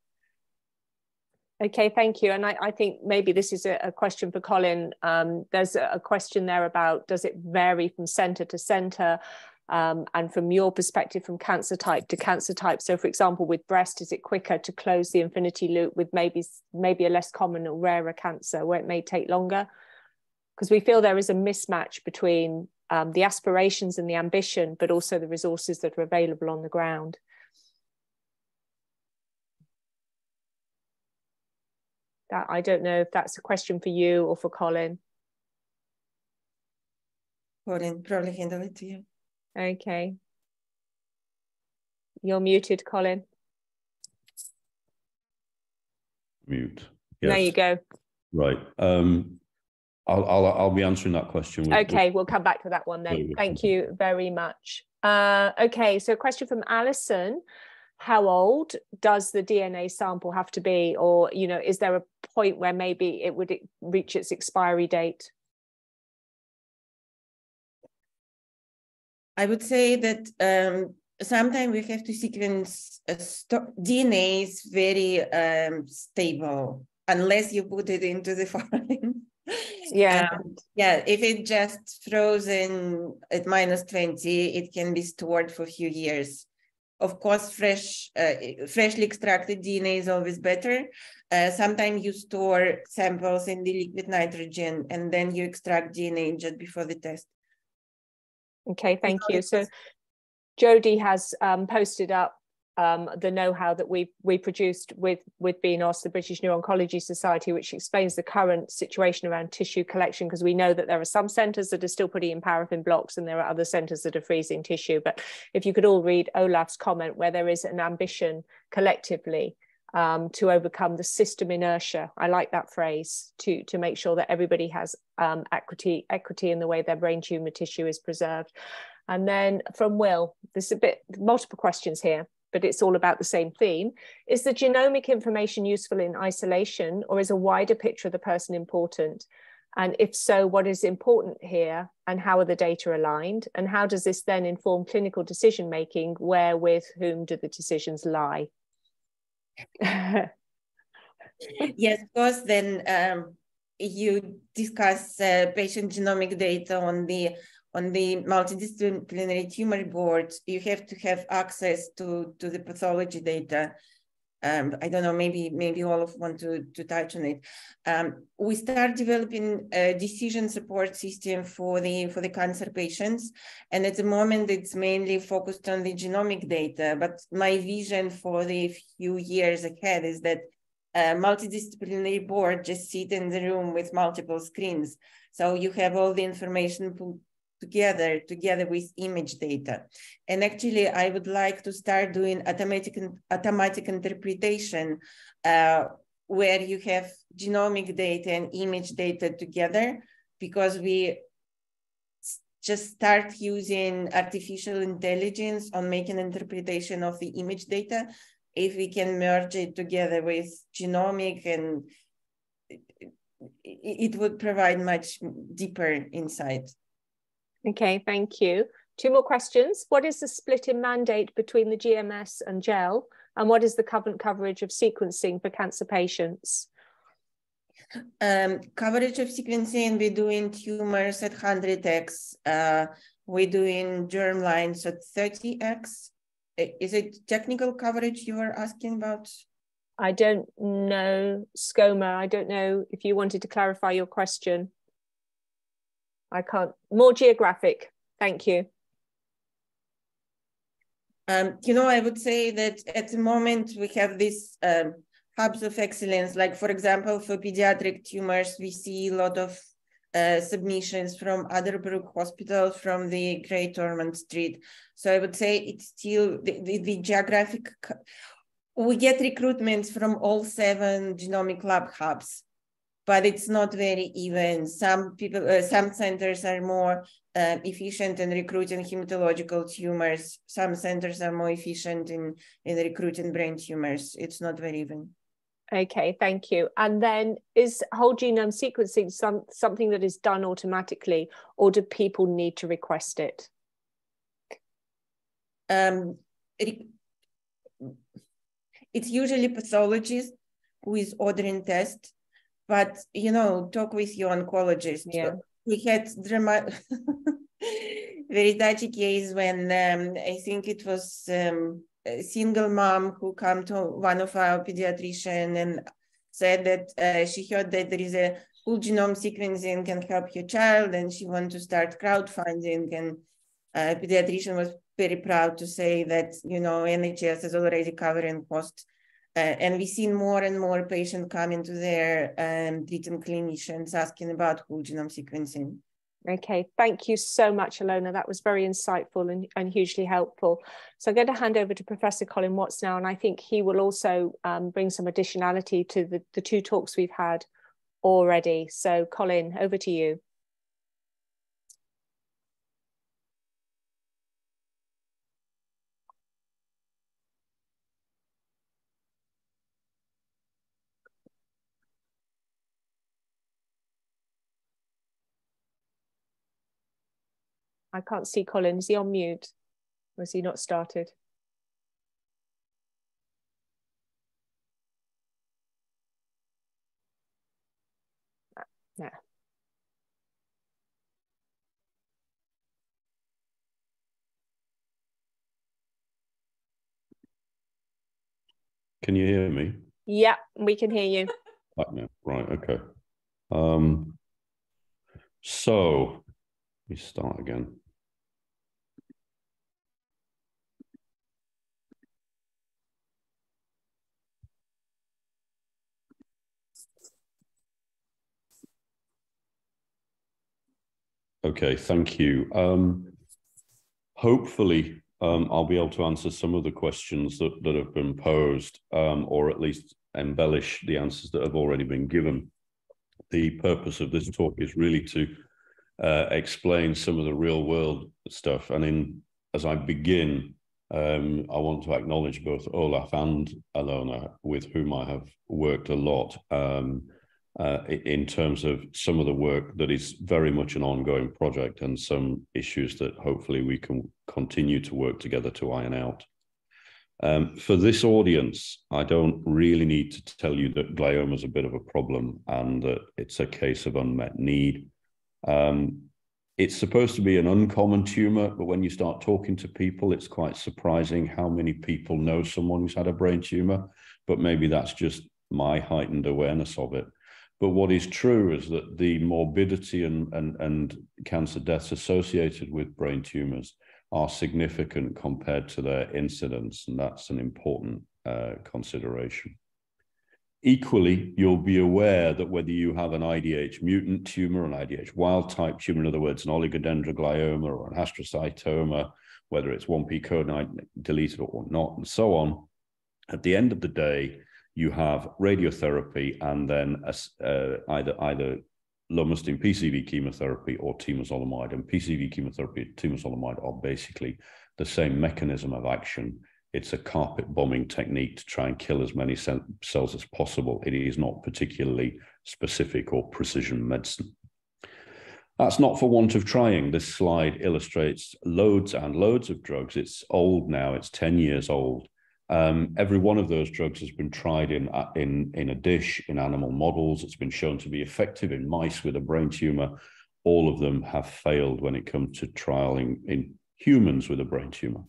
Okay, thank you. And I, I think maybe this is a, a question for Colin. Um, there's a, a, question there about does it vary from centre to centre? Um, and from your perspective, from cancer type to cancer type. So, for example, with breast, is it quicker to close the infinity loop with maybe maybe a less common or rarer cancer where it may take longer? Because we feel there is a mismatch between um, the aspirations and the ambition, but also the resources that are available on the ground. That I don't know if that's a question for you or for Colin. Colin, probably handle it to you. Okay. You're muted, Colin. Mute. Yes. There you go. Right. Um, I'll, I'll, I'll be answering that question. With, okay, with... we'll come back to that one then. Thank you very much. Uh, okay, so a question from Alison. How old does the DNA sample have to be? Or, you know, is there a point where maybe it would reach its expiry date? I would say that um, sometimes we have to sequence DNA is very um, stable unless you put it into the formalin. Yeah. Um, yeah. If it just frozen at minus 20, it can be stored for a few years. Of course, fresh, uh, freshly extracted DNA is always better. Uh, sometimes you store samples in the liquid nitrogen and then you extract DNA just before the test. Okay, thank you. So Jody has um, posted up um, the know-how that we we produced with with BNOS, the British Neuro-Oncology Society, which explains the current situation around tissue collection, because we know that there are some centres that are still putting in paraffin blocks and there are other centres that are freezing tissue. But if you could all read Olaf's comment where there is an ambition collectively um, to overcome the system inertia. I like that phrase to, to make sure that everybody has um, equity, equity in the way their brain tumor tissue is preserved. And then from Will, there's a bit multiple questions here, but it's all about the same theme. Is the genomic information useful in isolation or is a wider picture of the person important? And if so, what is important here and how are the data aligned? And how does this then inform clinical decision making? Where, with whom do the decisions lie? yes, of course. Then um, you discuss uh, patient genomic data on the on the multidisciplinary tumor board. You have to have access to to the pathology data. Um, I don't know, maybe maybe Olaf want to, to touch on it. Um, we start developing a decision support system for the for the cancer patients, and at the moment it's mainly focused on the genomic data. But my vision for the few years ahead is that a multidisciplinary board just sit in the room with multiple screens, so you have all the information together together with image data. And actually, I would like to start doing automatic automatic interpretation uh, where you have genomic data and image data together because we just start using artificial intelligence on making interpretation of the image data if we can merge it together with genomic and it would provide much deeper insight Okay, thank you. Two more questions. What is the split in mandate between the GMS and GEL? And what is the current coverage of sequencing for cancer patients? Um, coverage of sequencing, we're doing tumors at 100x. Uh, we're doing germ lines at 30x. Is it technical coverage you were asking about? I don't know, SCOMA. I don't know if you wanted to clarify your question. I can't, more geographic. Thank you. Um, you know, I would say that at the moment we have these um, hubs of excellence. Like, for example, for pediatric tumors, we see a lot of uh, submissions from Addenbrooke Hospital from the Great Ormond Street. So I would say it's still the, the, the geographic, we get recruitments from all seven genomic lab hubs but it's not very even. Some people, uh, some centers are more uh, efficient in recruiting hematological tumors. Some centers are more efficient in, in recruiting brain tumors. It's not very even. Okay, thank you. And then is whole genome sequencing some, something that is done automatically or do people need to request it? Um, it, it's usually pathologists who is ordering tests but you know talk with your oncologist yeah. we had drama very touchy case when um, i think it was um, a single mom who come to one of our pediatrician and said that uh, she heard that there is a whole genome sequencing can help your child and she wanted to start crowdfunding and uh, pediatrician was very proud to say that you know nhs is already covering cost and we've seen more and more patients coming to their um, treating clinicians asking about whole genome sequencing. Okay, thank you so much, Alona. That was very insightful and, and hugely helpful. So I'm going to hand over to Professor Colin Watts now, and I think he will also um, bring some additionality to the, the two talks we've had already. So Colin, over to you. I can't see Colin. Is he on mute? Or has he not started? No. Can you hear me? Yeah, we can hear you. Right, okay. Um, so let me start again. Okay, thank you. Um, hopefully, um, I'll be able to answer some of the questions that, that have been posed, um, or at least embellish the answers that have already been given. The purpose of this talk is really to uh, explain some of the real world stuff. And in as I begin, um, I want to acknowledge both Olaf and Alona, with whom I have worked a lot. Um, uh, in terms of some of the work that is very much an ongoing project and some issues that hopefully we can continue to work together to iron out. Um, for this audience, I don't really need to tell you that glioma is a bit of a problem and that it's a case of unmet need. Um, it's supposed to be an uncommon tumor, but when you start talking to people, it's quite surprising how many people know someone who's had a brain tumor, but maybe that's just my heightened awareness of it. But what is true is that the morbidity and, and, and cancer deaths associated with brain tumors are significant compared to their incidence, and that's an important uh, consideration. Equally, you'll be aware that whether you have an IDH mutant tumor, an IDH wild type tumor, in other words, an oligodendroglioma or an astrocytoma, whether it's 1P codon deleted or not, and so on, at the end of the day, you have radiotherapy and then uh, either either lomustine PCV chemotherapy or temozolomide. And PCV chemotherapy and temozolomide are basically the same mechanism of action. It's a carpet bombing technique to try and kill as many cells as possible. It is not particularly specific or precision medicine. That's not for want of trying. This slide illustrates loads and loads of drugs. It's old now, it's 10 years old. Um, every one of those drugs has been tried in, uh, in, in a dish in animal models. It's been shown to be effective in mice with a brain tumor. All of them have failed when it comes to trialing in humans with a brain tumor.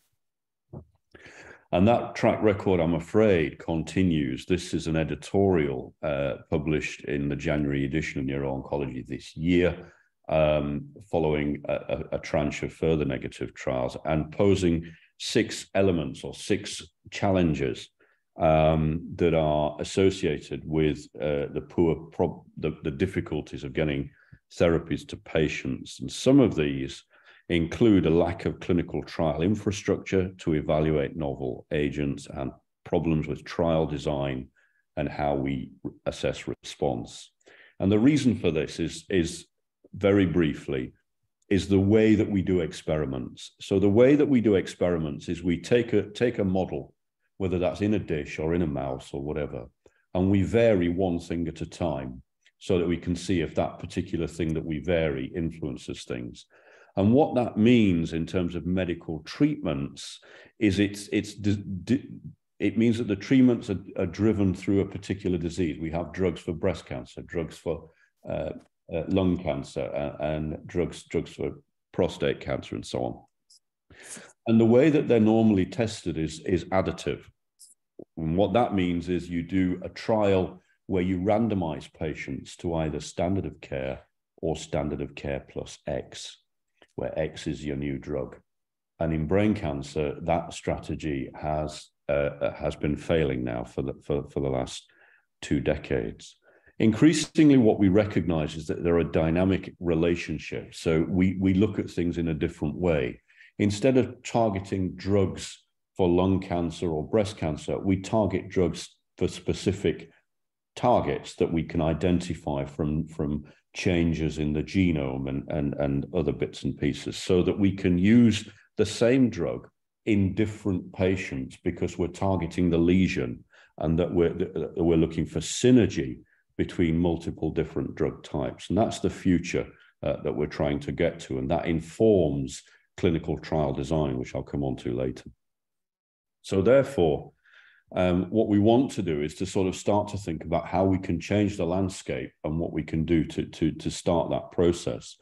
And that track record, I'm afraid, continues. This is an editorial uh, published in the January edition of Neuro-Oncology this year, um, following a, a, a tranche of further negative trials and posing six elements or six challenges um, that are associated with uh, the poor, the, the difficulties of getting therapies to patients. And some of these include a lack of clinical trial infrastructure to evaluate novel agents and problems with trial design and how we assess response. And the reason for this is, is very briefly, is the way that we do experiments. So the way that we do experiments is we take a take a model, whether that's in a dish or in a mouse or whatever, and we vary one thing at a time so that we can see if that particular thing that we vary influences things. And what that means in terms of medical treatments is it's it's it means that the treatments are, are driven through a particular disease. We have drugs for breast cancer, drugs for uh, uh, lung cancer and, and drugs drugs for prostate cancer and so on. And the way that they're normally tested is is additive. And what that means is you do a trial where you randomize patients to either standard of care or standard of care plus X, where X is your new drug. And in brain cancer, that strategy has uh, has been failing now for the, for, for the last two decades. Increasingly, what we recognize is that there are dynamic relationships. So we, we look at things in a different way. Instead of targeting drugs for lung cancer or breast cancer, we target drugs for specific targets that we can identify from, from changes in the genome and, and, and other bits and pieces so that we can use the same drug in different patients because we're targeting the lesion and that we're, that we're looking for synergy between multiple different drug types. And that's the future uh, that we're trying to get to. And that informs clinical trial design, which I'll come on to later. So therefore, um, what we want to do is to sort of start to think about how we can change the landscape and what we can do to, to, to start that process.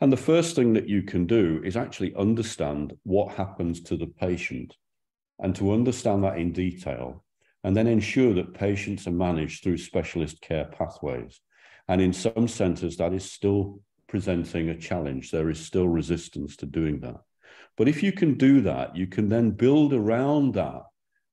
And the first thing that you can do is actually understand what happens to the patient and to understand that in detail and then ensure that patients are managed through specialist care pathways. And in some centers, that is still presenting a challenge. There is still resistance to doing that. But if you can do that, you can then build around that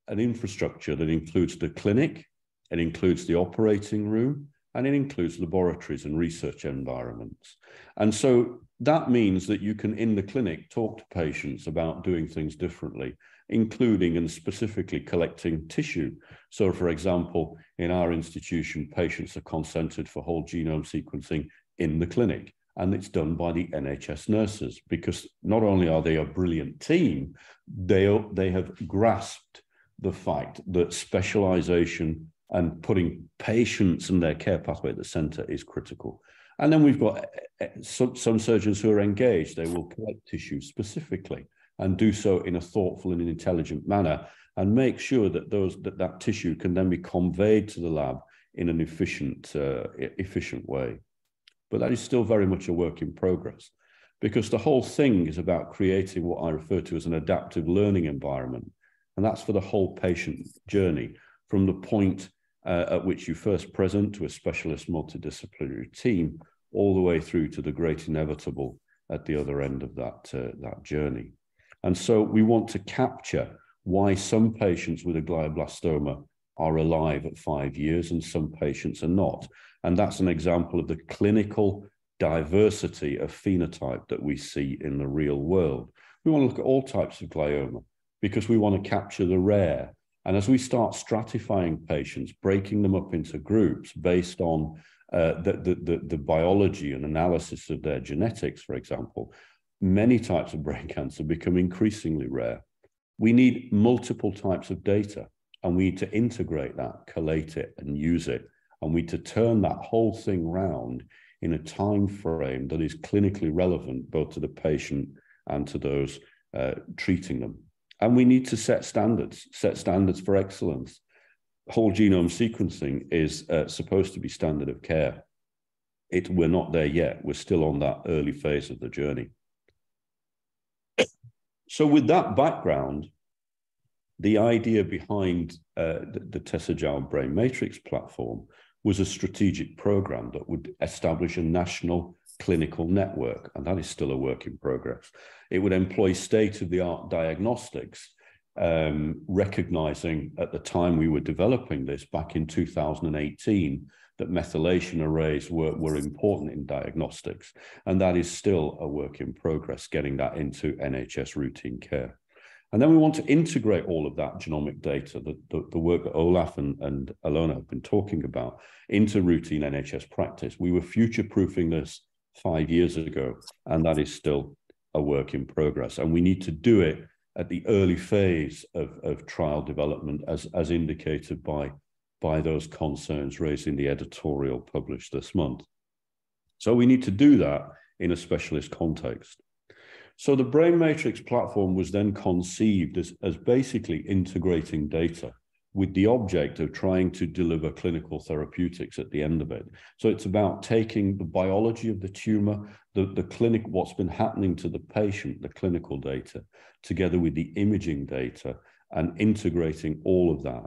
an infrastructure that includes the clinic, it includes the operating room, and it includes laboratories and research environments. And so that means that you can, in the clinic, talk to patients about doing things differently, including and specifically collecting tissue. So, for example, in our institution, patients are consented for whole genome sequencing in the clinic. And it's done by the NHS nurses because not only are they a brilliant team, they, they have grasped the fact that specialization and putting patients and their care pathway at the center is critical. And then we've got eh, eh, some, some surgeons who are engaged. They will collect tissue specifically and do so in a thoughtful and an intelligent manner and make sure that those that, that tissue can then be conveyed to the lab in an efficient uh, efficient way. But that is still very much a work in progress because the whole thing is about creating what I refer to as an adaptive learning environment and that's for the whole patient journey from the point uh, at which you first present to a specialist multidisciplinary team all the way through to the great inevitable at the other end of that, uh, that journey. And so we want to capture why some patients with a glioblastoma are alive at five years and some patients are not. And that's an example of the clinical diversity of phenotype that we see in the real world. We want to look at all types of glioma because we want to capture the rare. And as we start stratifying patients, breaking them up into groups based on uh, the, the, the, the biology and analysis of their genetics, for example, many types of brain cancer become increasingly rare. We need multiple types of data and we need to integrate that, collate it, and use it. And we need to turn that whole thing round in a time frame that is clinically relevant both to the patient and to those uh, treating them. And we need to set standards, set standards for excellence. Whole genome sequencing is uh, supposed to be standard of care. It, we're not there yet. We're still on that early phase of the journey. So, with that background, the idea behind uh, the, the Tessa Jowell Brain Matrix platform was a strategic program that would establish a national clinical network, and that is still a work in progress. It would employ state of the art diagnostics, um, recognizing at the time we were developing this back in 2018 that methylation arrays were, were important in diagnostics. And that is still a work in progress, getting that into NHS routine care. And then we want to integrate all of that genomic data, the, the, the, work that Olaf and, and Alona have been talking about, into routine NHS practice. We were future proofing this five years ago, and that is still a work in progress. And we need to do it at the early phase of, of trial development, as, as indicated by, by those concerns raised in the editorial published this month. So we need to do that in a specialist context. So the Brain Matrix platform was then conceived as, as basically integrating data with the object of trying to deliver clinical therapeutics at the end of it. So it's about taking the biology of the tumor, the, the clinic, what's been happening to the patient, the clinical data, together with the imaging data, and integrating all of that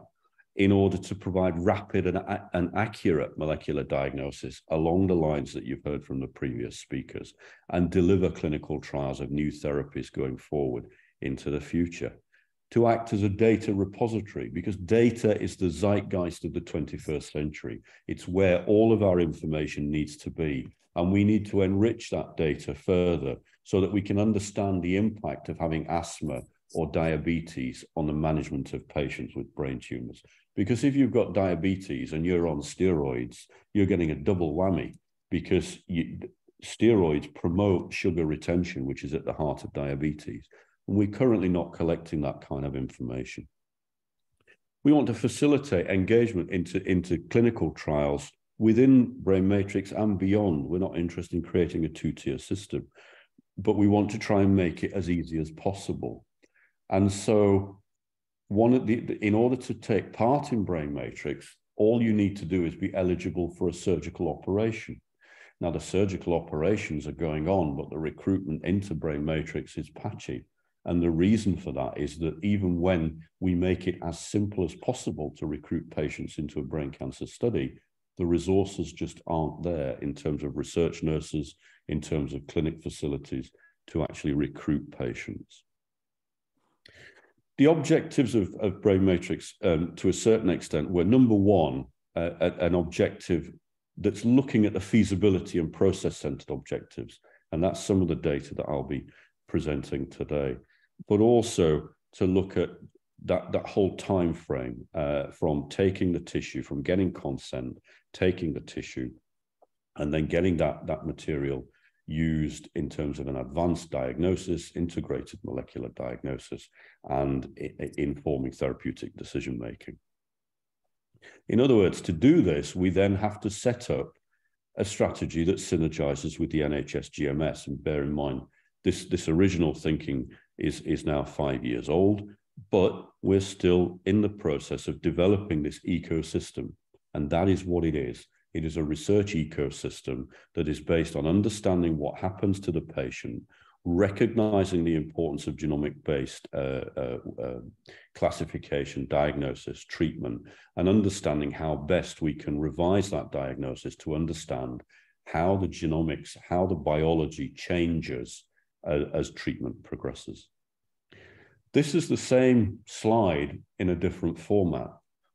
in order to provide rapid and, and accurate molecular diagnosis along the lines that you've heard from the previous speakers and deliver clinical trials of new therapies going forward into the future to act as a data repository because data is the zeitgeist of the 21st century. It's where all of our information needs to be. And we need to enrich that data further so that we can understand the impact of having asthma or diabetes on the management of patients with brain tumors. Because if you've got diabetes and you're on steroids, you're getting a double whammy because you, steroids promote sugar retention, which is at the heart of diabetes. And we're currently not collecting that kind of information. We want to facilitate engagement into, into clinical trials within Brain Matrix and beyond. We're not interested in creating a two-tier system, but we want to try and make it as easy as possible. And so one the, in order to take part in Brain Matrix, all you need to do is be eligible for a surgical operation. Now, the surgical operations are going on, but the recruitment into Brain Matrix is patchy. And the reason for that is that even when we make it as simple as possible to recruit patients into a brain cancer study, the resources just aren't there in terms of research nurses, in terms of clinic facilities to actually recruit patients. The objectives of, of Brain Matrix, um, to a certain extent, were number one, uh, an objective that's looking at the feasibility and process centered objectives. And that's some of the data that I'll be presenting today but also to look at that, that whole time frame uh, from taking the tissue, from getting consent, taking the tissue, and then getting that, that material used in terms of an advanced diagnosis, integrated molecular diagnosis, and informing therapeutic decision making. In other words, to do this, we then have to set up a strategy that synergizes with the NHS GMS. And bear in mind, this, this original thinking is, is now five years old, but we're still in the process of developing this ecosystem. And that is what it is. It is a research ecosystem that is based on understanding what happens to the patient, recognizing the importance of genomic based uh, uh, uh, classification, diagnosis, treatment, and understanding how best we can revise that diagnosis to understand how the genomics, how the biology changes as, as treatment progresses. This is the same slide in a different format.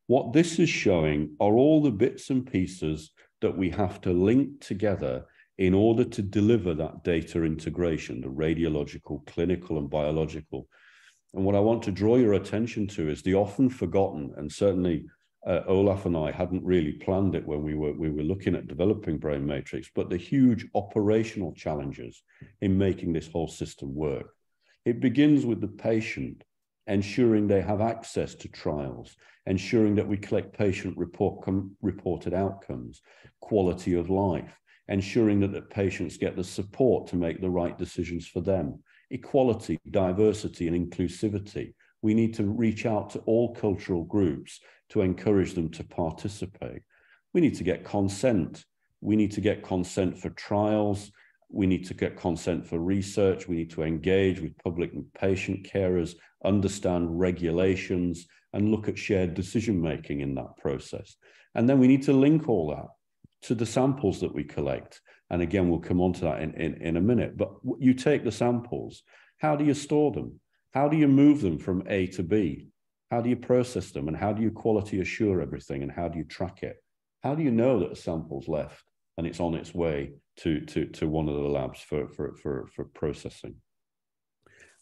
What this is showing are all the bits and pieces that we have to link together in order to deliver that data integration, the radiological, clinical, and biological. And what I want to draw your attention to is the often forgotten, and certainly uh, Olaf and I hadn't really planned it when we were we were looking at developing Brain Matrix, but the huge operational challenges in making this whole system work. It begins with the patient ensuring they have access to trials, ensuring that we collect patient report reported outcomes, quality of life, ensuring that the patients get the support to make the right decisions for them, equality, diversity, and inclusivity. We need to reach out to all cultural groups to encourage them to participate. We need to get consent. We need to get consent for trials. We need to get consent for research. We need to engage with public and patient carers, understand regulations, and look at shared decision making in that process. And then we need to link all that to the samples that we collect. And again, we'll come on to that in, in, in a minute. But you take the samples, how do you store them? How do you move them from A to B? How do you process them and how do you quality assure everything and how do you track it? How do you know that a sample's left and it's on its way to, to, to one of the labs for, for, for, for processing?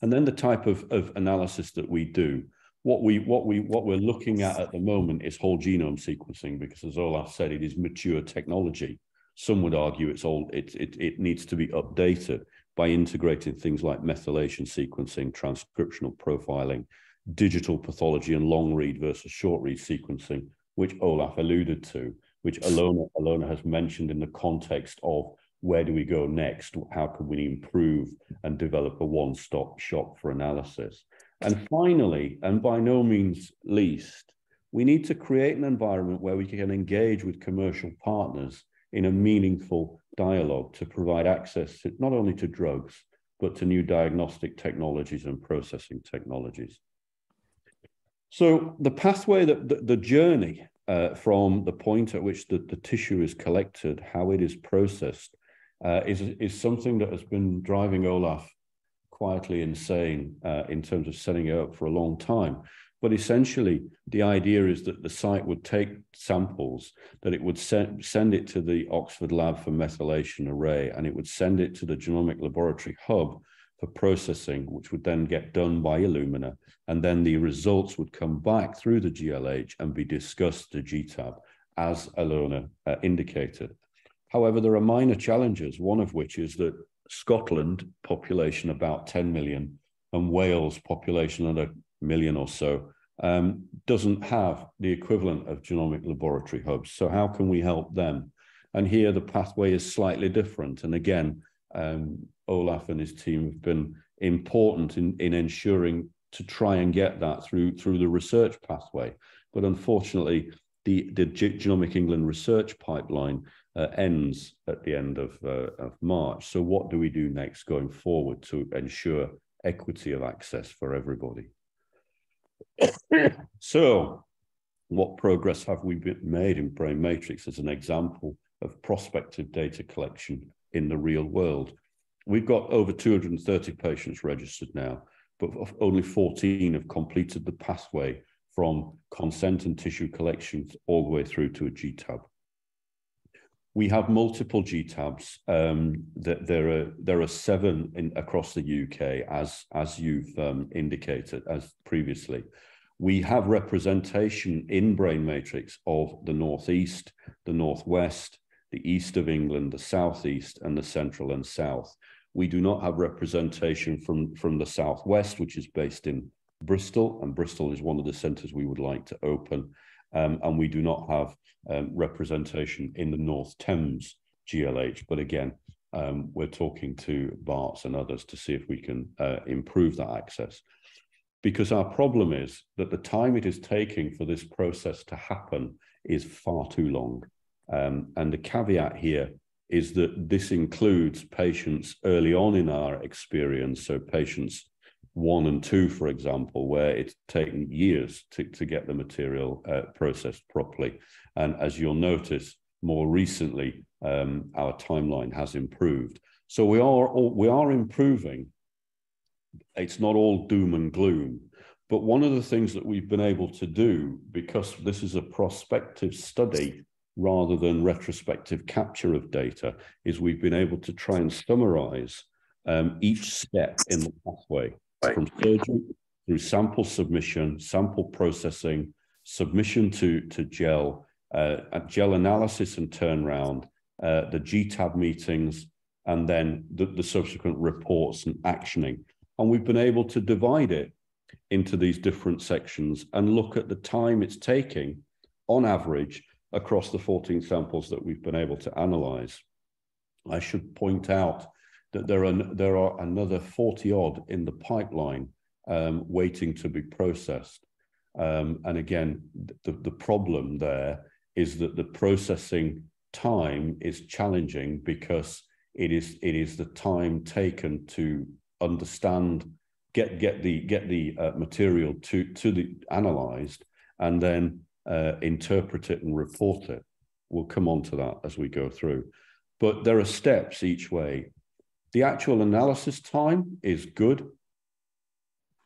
And then the type of, of analysis that we do, what we what we what we're looking at at the moment is whole genome sequencing because as Olaf said, it is mature technology. Some would argue it's old, it, it, it needs to be updated by integrating things like methylation sequencing, transcriptional profiling, digital pathology and long read versus short read sequencing, which Olaf alluded to, which Alona, Alona has mentioned in the context of where do we go next? How can we improve and develop a one-stop shop for analysis? And finally, and by no means least, we need to create an environment where we can engage with commercial partners in a meaningful dialogue to provide access to, not only to drugs, but to new diagnostic technologies and processing technologies. So the pathway, that the, the journey uh, from the point at which the, the tissue is collected, how it is processed, uh, is, is something that has been driving Olaf quietly insane uh, in terms of setting it up for a long time. But essentially, the idea is that the site would take samples, that it would send, send it to the Oxford Lab for Methylation Array, and it would send it to the Genomic Laboratory Hub for processing, which would then get done by Illumina. And then the results would come back through the GLH and be discussed to GTAB, as Alona uh, indicated. However, there are minor challenges, one of which is that Scotland, population about 10 million, and Wales, population under million or so, um, doesn't have the equivalent of genomic laboratory hubs. So how can we help them? And here the pathway is slightly different. And again, um, Olaf and his team have been important in, in ensuring to try and get that through through the research pathway. But unfortunately, the, the Genomic England research pipeline uh, ends at the end of, uh, of March. So what do we do next going forward to ensure equity of access for everybody? so, what progress have we made in Brain Matrix as an example of prospective data collection in the real world? We've got over 230 patients registered now, but only 14 have completed the pathway from consent and tissue collections all the way through to a GTAB. We have multiple GTABs. Um, that there are there are seven in, across the UK, as as you've um, indicated as previously. We have representation in Brain Matrix of the Northeast, the Northwest, the East of England, the Southeast, and the Central and South. We do not have representation from, from the Southwest, which is based in Bristol, and Bristol is one of the centres we would like to open. Um, and we do not have um, representation in the North Thames GLH. But again, um, we're talking to Barts and others to see if we can uh, improve that access. Because our problem is that the time it is taking for this process to happen is far too long. Um, and the caveat here is that this includes patients early on in our experience. So, patients one and two, for example, where it's taken years to, to get the material uh, processed properly. And as you'll notice, more recently, um, our timeline has improved. So we are we are improving. It's not all doom and gloom, but one of the things that we've been able to do, because this is a prospective study rather than retrospective capture of data, is we've been able to try and summarize um, each step in the pathway right. from surgery through sample submission, sample processing, submission to, to GEL, uh, GEL analysis and turnaround, uh, the GTAB meetings, and then the, the subsequent reports and actioning. And we've been able to divide it into these different sections and look at the time it's taking on average across the 14 samples that we've been able to analyze. I should point out that there are there are another 40 odd in the pipeline um, waiting to be processed. Um, and again, the, the problem there is that the processing time is challenging because it is it is the time taken to understand get get the get the uh, material to to the analyzed and then uh, interpret it and report it. We'll come on to that as we go through. But there are steps each way the actual analysis time is good,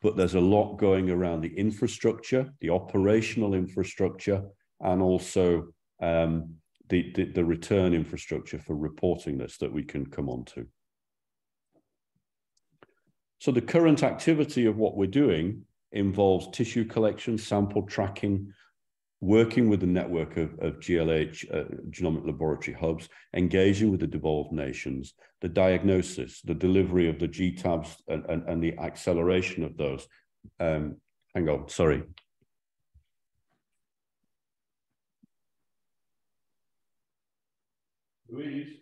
but there's a lot going around the infrastructure, the operational infrastructure, and also um, the, the, the return infrastructure for reporting this that we can come on to. So the current activity of what we're doing involves tissue collection, sample tracking, working with the network of, of GLH, uh, genomic laboratory hubs, engaging with the devolved nations, the diagnosis, the delivery of the GTABs and, and, and the acceleration of those. Um, hang on, sorry. Louise?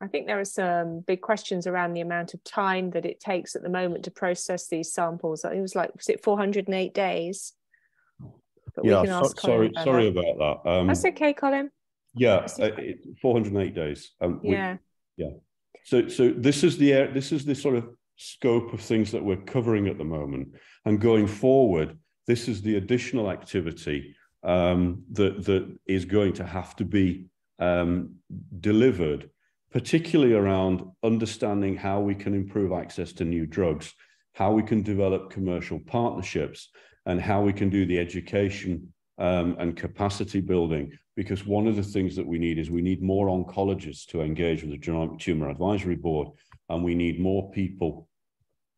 I think there are some big questions around the amount of time that it takes at the moment to process these samples. It was like, was it 408 days? But yeah, so, sorry, about sorry that. about that. Um, That's okay, Colin. Yeah, uh, 408 days. Um, yeah. We, yeah. So, so this is the this is the sort of scope of things that we're covering at the moment, and going forward, this is the additional activity um, that that is going to have to be um, delivered particularly around understanding how we can improve access to new drugs, how we can develop commercial partnerships, and how we can do the education um, and capacity building. Because one of the things that we need is we need more oncologists to engage with the Genomic Tumor Advisory Board, and we need more people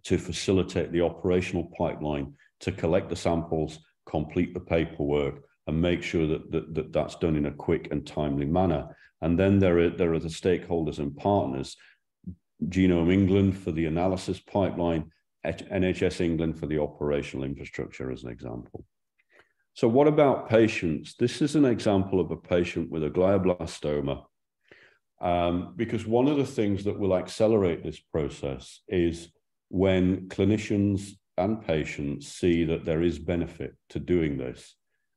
to facilitate the operational pipeline to collect the samples, complete the paperwork, and make sure that, that, that that's done in a quick and timely manner. And then there are, there are the stakeholders and partners, Genome England for the analysis pipeline, NHS England for the operational infrastructure, as an example. So what about patients? This is an example of a patient with a glioblastoma, um, because one of the things that will accelerate this process is when clinicians and patients see that there is benefit to doing this.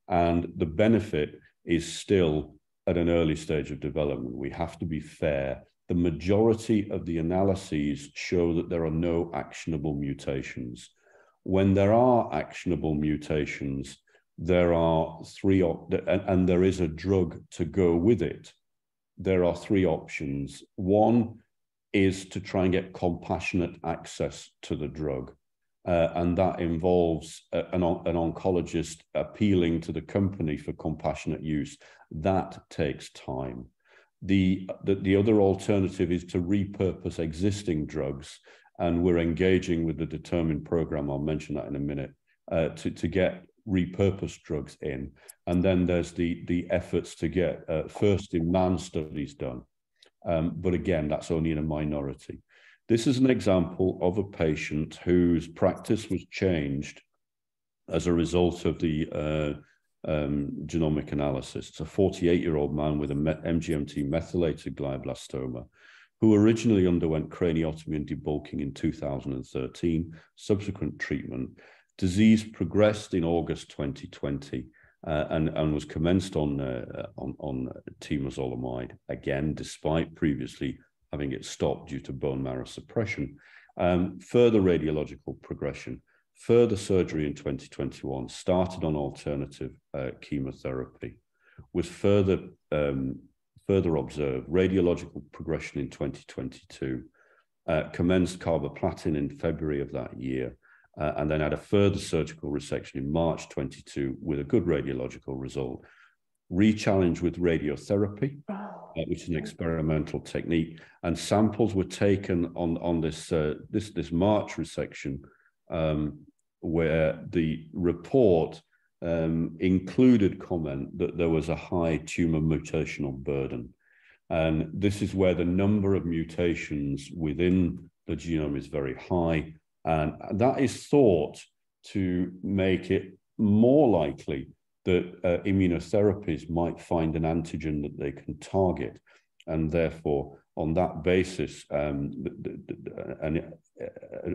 And the benefit is still at an early stage of development. We have to be fair. The majority of the analyses show that there are no actionable mutations. When there are actionable mutations, there are three, and there is a drug to go with it. There are three options. One is to try and get compassionate access to the drug. Uh, and that involves a, an, an oncologist appealing to the company for compassionate use. That takes time. The, the, the other alternative is to repurpose existing drugs, and we're engaging with the Determine program. I'll mention that in a minute uh, to, to get repurposed drugs in. And then there's the, the efforts to get uh, first in man studies done. Um, but again, that's only in a minority. This is an example of a patient whose practice was changed as a result of the uh, um, genomic analysis. It's a 48 year old man with a MGMT methylated glioblastoma who originally underwent craniotomy and debulking in 2013, subsequent treatment. Disease progressed in August 2020 uh, and, and was commenced on, uh, on, on temozolomide, again, despite previously having it stopped due to bone marrow suppression. Um, further radiological progression, further surgery in 2021, started on alternative uh, chemotherapy, was further, um, further observed radiological progression in 2022, uh, commenced carboplatin in February of that year, uh, and then had a further surgical resection in March 22 with a good radiological result. Rechallenged with radiotherapy, oh. uh, which is an experimental technique, and samples were taken on on this uh, this this March resection, um, where the report um, included comment that there was a high tumor mutational burden, and this is where the number of mutations within the genome is very high. And that is thought to make it more likely that uh, immunotherapies might find an antigen that they can target. And therefore, on that basis, um, the,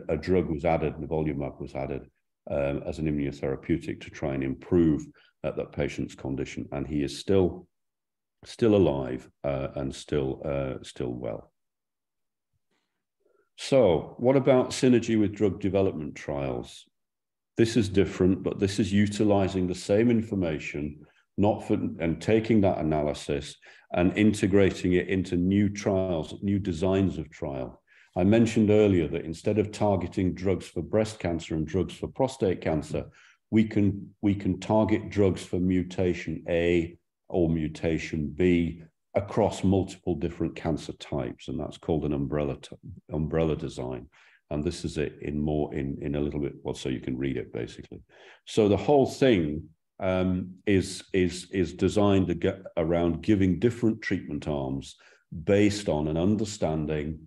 a, a, drug was added, nivolumab was added um, as an immunotherapeutic to try and improve uh, that patient's condition. And he is still still alive uh, and still uh, still well. So, what about synergy with drug development trials? This is different, but this is utilizing the same information, not for and taking that analysis and integrating it into new trials, new designs of trial. I mentioned earlier that instead of targeting drugs for breast cancer and drugs for prostate cancer, we can we can target drugs for mutation A or mutation B across multiple different cancer types, and that's called an umbrella umbrella design. And this is it in more in in a little bit well, so you can read it basically. So the whole thing um, is is is designed to get around giving different treatment arms based on an understanding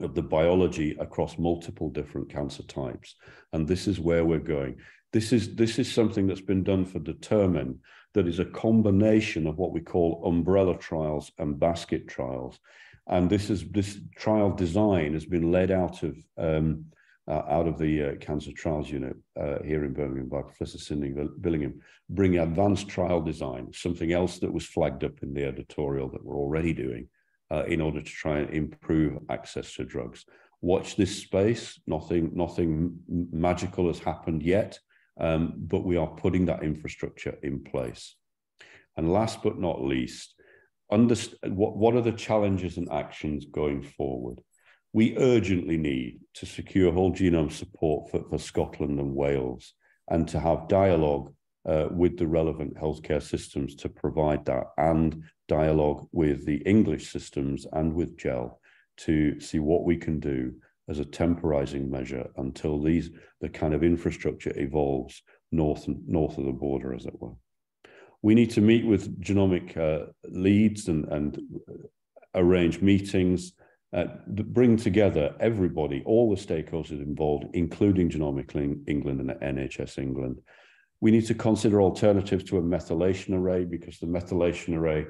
of the biology across multiple different cancer types. And this is where we're going. This is this is something that's been done for Determine that is a combination of what we call umbrella trials and basket trials. And this is this trial design has been led out of um, uh, out of the uh, cancer trials unit uh, here in Birmingham by Professor Cindy Billingham, bring advanced trial design, something else that was flagged up in the editorial that we're already doing uh, in order to try and improve access to drugs. Watch this space. Nothing, nothing magical has happened yet, um, but we are putting that infrastructure in place. And last but not least, understand what, what are the challenges and actions going forward? We urgently need to secure whole genome support for, for Scotland and Wales and to have dialogue uh, with the relevant healthcare systems to provide that and dialogue with the English systems and with GEL to see what we can do as a temporizing measure until these the kind of infrastructure evolves north north of the border, as it were. We need to meet with genomic uh, leads and, and arrange meetings uh, bring together everybody, all the stakeholders involved, including Genomic England and NHS England. We need to consider alternatives to a methylation array because the methylation array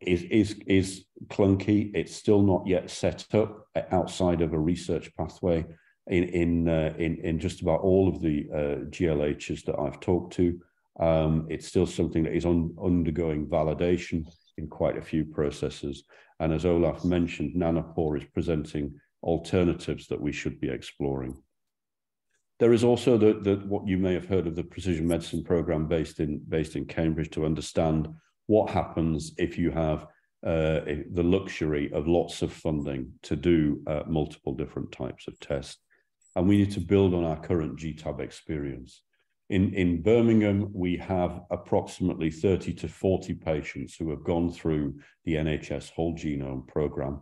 is, is, is clunky. It's still not yet set up outside of a research pathway in, in, uh, in, in just about all of the uh, GLHs that I've talked to. Um, it's still something that is un undergoing validation in quite a few processes. And as Olaf mentioned, Nanopore is presenting alternatives that we should be exploring. There is also the, the, what you may have heard of the precision medicine program based in, based in Cambridge to understand what happens if you have uh, the luxury of lots of funding to do uh, multiple different types of tests. And we need to build on our current GTAB experience. In, in Birmingham, we have approximately 30 to 40 patients who have gone through the NHS whole genome program.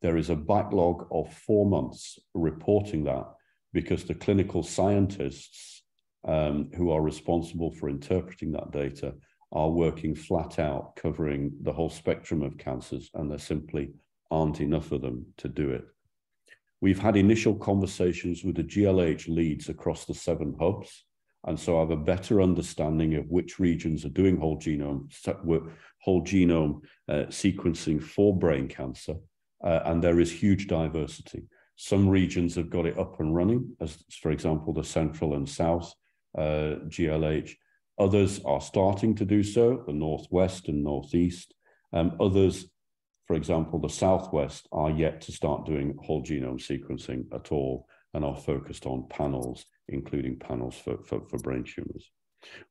There is a backlog of four months reporting that because the clinical scientists um, who are responsible for interpreting that data are working flat out, covering the whole spectrum of cancers, and there simply aren't enough of them to do it. We've had initial conversations with the GLH leads across the seven hubs and so I have a better understanding of which regions are doing whole genome whole genome uh, sequencing for brain cancer, uh, and there is huge diversity. Some regions have got it up and running, as for example the central and south uh, GLH. Others are starting to do so, the northwest and northeast. Um, others, for example, the southwest, are yet to start doing whole genome sequencing at all and are focused on panels including panels for, for, for brain tumors.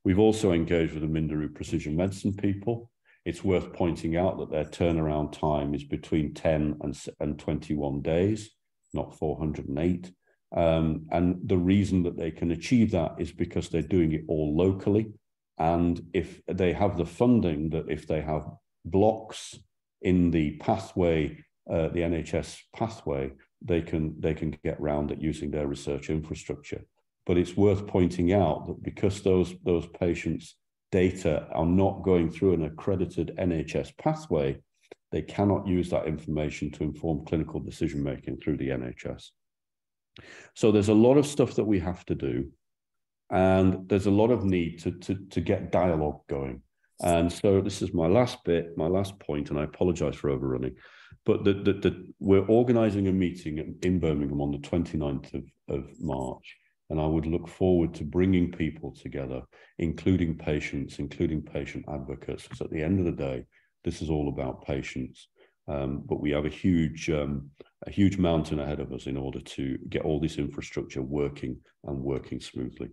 We've also engaged with the Minderoo precision medicine people. It's worth pointing out that their turnaround time is between 10 and, and 21 days, not 408. Um, and the reason that they can achieve that is because they're doing it all locally. And if they have the funding, that if they have blocks in the pathway, uh, the NHS pathway, they can they can get round it using their research infrastructure. But it's worth pointing out that because those, those patients' data are not going through an accredited NHS pathway, they cannot use that information to inform clinical decision making through the NHS. So there's a lot of stuff that we have to do, and there's a lot of need to, to, to get dialogue going. And so this is my last bit, my last point, and I apologize for overrunning. But the, the, the, we're organizing a meeting in Birmingham on the 29th of, of March. And I would look forward to bringing people together, including patients, including patient advocates. Because at the end of the day, this is all about patients. Um, but we have a huge, um, a huge mountain ahead of us in order to get all this infrastructure working and working smoothly.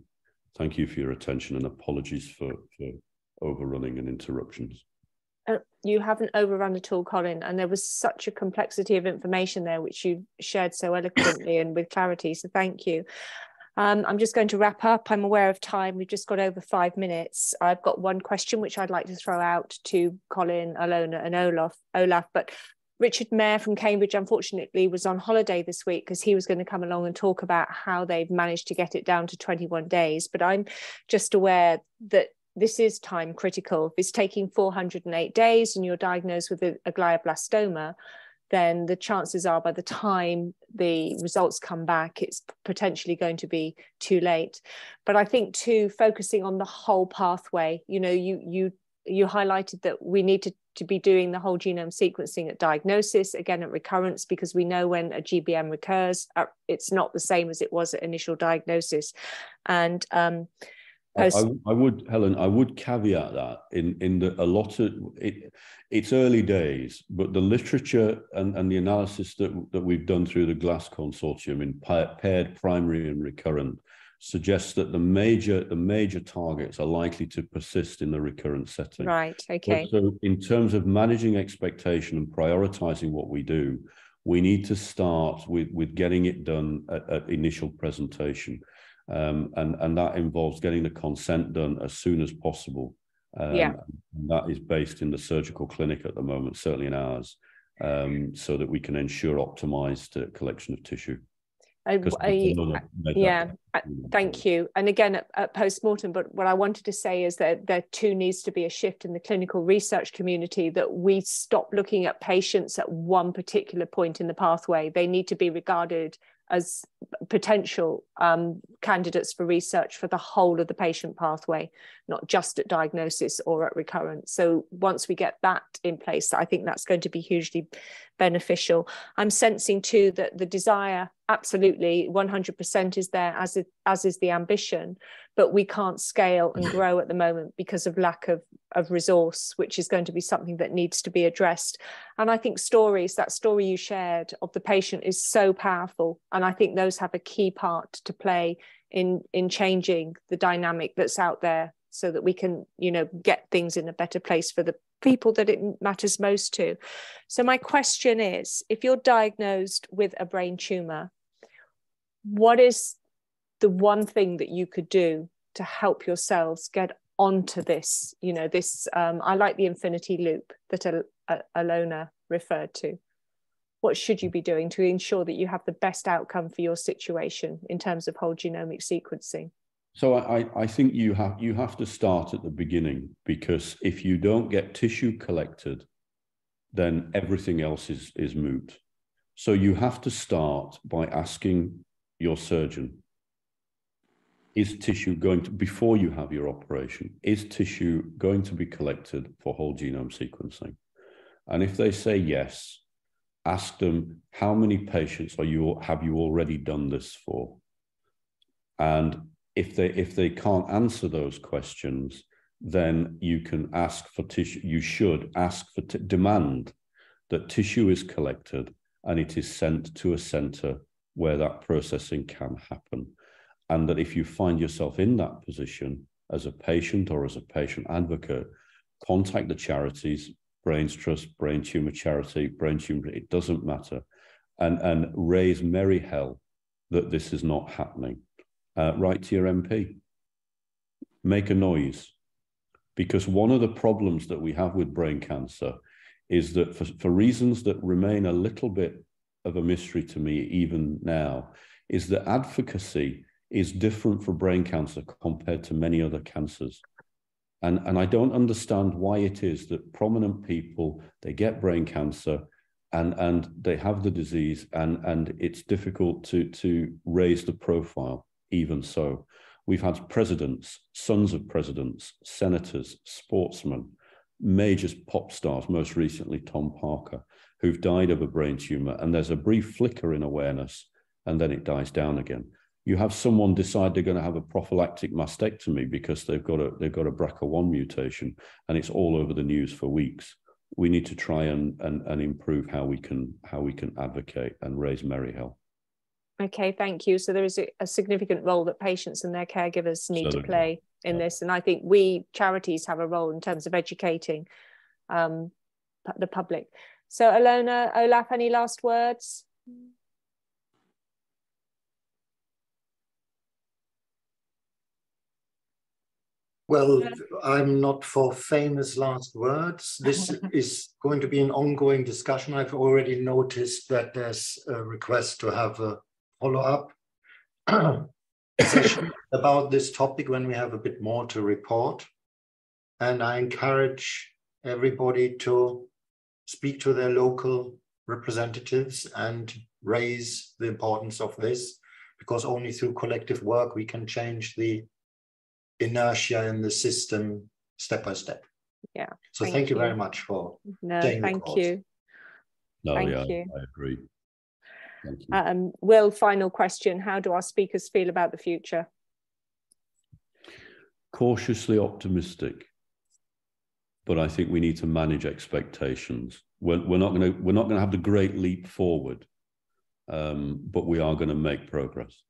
Thank you for your attention and apologies for, for overrunning and interruptions. Uh, you haven't overrun at all, Colin, and there was such a complexity of information there, which you shared so eloquently and with clarity. So thank you. Um, I'm just going to wrap up. I'm aware of time. We've just got over five minutes. I've got one question which I'd like to throw out to Colin, Alona, and Olaf. Olaf, but Richard Mair from Cambridge, unfortunately, was on holiday this week because he was going to come along and talk about how they've managed to get it down to 21 days. But I'm just aware that this is time critical. If it's taking 408 days and you're diagnosed with a, a glioblastoma, then the chances are by the time the results come back, it's potentially going to be too late. But I think too, focusing on the whole pathway, you know, you you you highlighted that we need to, to be doing the whole genome sequencing at diagnosis, again at recurrence, because we know when a GBM recurs, uh, it's not the same as it was at initial diagnosis. And um, I, I, would, Helen, I would caveat that in in the, a lot of it, it's early days, but the literature and, and the analysis that that we've done through the GLASS consortium in paired primary and recurrent suggests that the major the major targets are likely to persist in the recurrent setting. Right. Okay. So, in terms of managing expectation and prioritizing what we do, we need to start with with getting it done at, at initial presentation, um, and and that involves getting the consent done as soon as possible. Um, yeah. that is based in the surgical clinic at the moment, certainly in ours, um, so that we can ensure optimized uh, collection of tissue. I, I, yeah, thank you. And again, at, at post-mortem, but what I wanted to say is that there too needs to be a shift in the clinical research community that we stop looking at patients at one particular point in the pathway. They need to be regarded as potential um, candidates for research for the whole of the patient pathway, not just at diagnosis or at recurrence. So once we get that in place, I think that's going to be hugely beneficial. I'm sensing too that the desire absolutely 100% is there as, it, as is the ambition, but we can't scale and grow at the moment because of lack of, of resource, which is going to be something that needs to be addressed. And I think stories, that story you shared of the patient is so powerful. And I think those have a key part to play in, in changing the dynamic that's out there so that we can, you know, get things in a better place for the people that it matters most to. So my question is, if you're diagnosed with a brain tumor, what is the one thing that you could do to help yourselves get onto this you know this um, i like the infinity loop that Al- alona referred to. What should you be doing to ensure that you have the best outcome for your situation in terms of whole genomic sequencing? So I, I think you have you have to start at the beginning because if you don't get tissue collected then everything else is is moot. So you have to start by asking your surgeon is tissue going to, before you have your operation, is tissue going to be collected for whole genome sequencing? And if they say yes, ask them how many patients are you have you already done this for? And if they if they can't answer those questions, then you can ask for tissue. You should ask for demand that tissue is collected and it is sent to a center where that processing can happen and that if you find yourself in that position as a patient or as a patient advocate, contact the charities, brainstrust, Brain Tumor Charity, Brain Tumor, it doesn't matter, and, and raise merry hell that this is not happening. Uh, write to your MP, make a noise. Because one of the problems that we have with brain cancer is that for, for reasons that remain a little bit of a mystery to me even now, is that advocacy is different for brain cancer compared to many other cancers. And, and I don't understand why it is that prominent people, they get brain cancer and, and they have the disease and, and it's difficult to, to raise the profile even so. We've had presidents, sons of presidents, senators, sportsmen, major pop stars, most recently Tom Parker, who've died of a brain tumor. And there's a brief flicker in awareness and then it dies down again you have someone decide they're going to have a prophylactic mastectomy because they've got a they've got a BRCA1 mutation and it's all over the news for weeks. We need to try and, and, and improve how we can how we can advocate and raise merry hell. Okay, thank you. So there is a, a significant role that patients and their caregivers need Certainly. to play in yeah. this, and I think we charities have a role in terms of educating um, the public. So, Alona, Olaf, any last words? Well, I'm not for famous last words. This is going to be an ongoing discussion. I've already noticed that there's a request to have a follow-up session about this topic when we have a bit more to report. And I encourage everybody to speak to their local representatives and raise the importance of this, because only through collective work we can change the inertia in the system step by step. Yeah. So thank thank, you. you. very much for No, Staying the thank you. No, Thank yeah, you. I agree. Thank you. Um, Will, final question. How do our speakers feel about the future? Cautiously optimistic, but I think we need to manage expectations. We're, we're not going to we're not going to have the great leap forward, um, but we are going to make progress.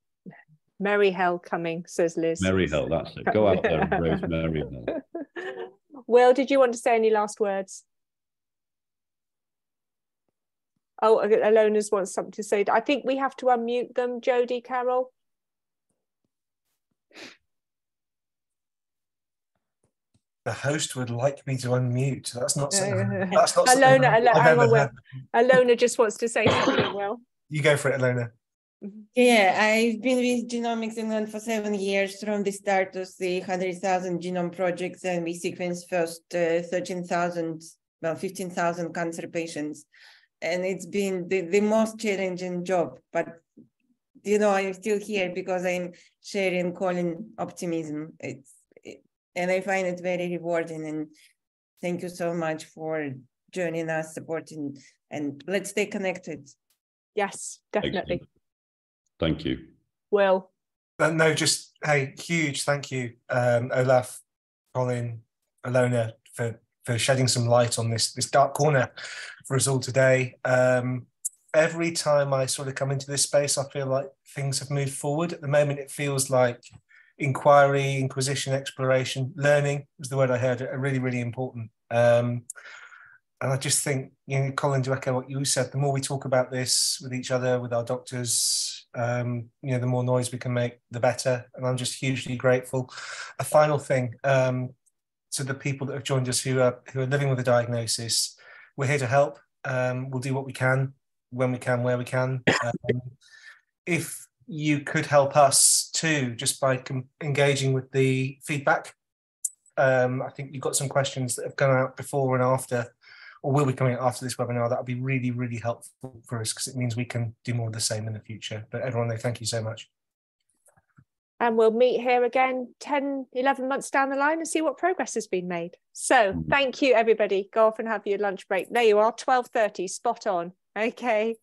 Merry hell coming, says Liz. Merry hell, that's it. Go out there and raise merry hell. Will, did you want to say any last words? Oh, Alona's wants something to say. I think we have to unmute them, Jodie, Carol. The host would like me to unmute. That's not something. That's not something Alona, I've Alona, ever on, Alona just wants to say something, Will. You go for it, Alona. Yeah, I've been with Genomics England for seven years from the start of the 100,000 genome projects, and we sequenced first uh, 13,000, well, 15,000 cancer patients. And it's been the, the most challenging job, but you know, I'm still here because I'm sharing Colin optimism. It's it, and I find it very rewarding. And thank you so much for joining us, supporting, and let's stay connected. Yes, definitely. Thank you. Well, Uh, no, just hey, huge thank you, um, Olaf, Colin, Alona, for for shedding some light on this this dark corner for us all today. Um, every time I sort of come into this space, I feel like things have moved forward. At the moment, it feels like inquiry, inquisition, exploration, learning was the word I heard. Are really, really important. Um, and I just think, you know, Colin, to echo what you said, the more we talk about this with each other, with our doctors, um, you know, the more noise we can make, the better. And I'm just hugely grateful. A final thing um, to the people that have joined us who are who are living with a diagnosis, we're here to help. Um, we'll do what we can when we can, where we can. Um, if you could help us too, just by com- engaging with the feedback. Um, I think you've got some questions that have gone out before and after, or will be coming out after this webinar. That would be really, really helpful for us because it means we can do more of the same in the future. But everyone, there, thank you so much. And we'll meet here again 10, 11 months down the line and see what progress has been made. So Mhm. thank you, everybody. Go off and have your lunch break. There you are, 12.30, spot on. Okay.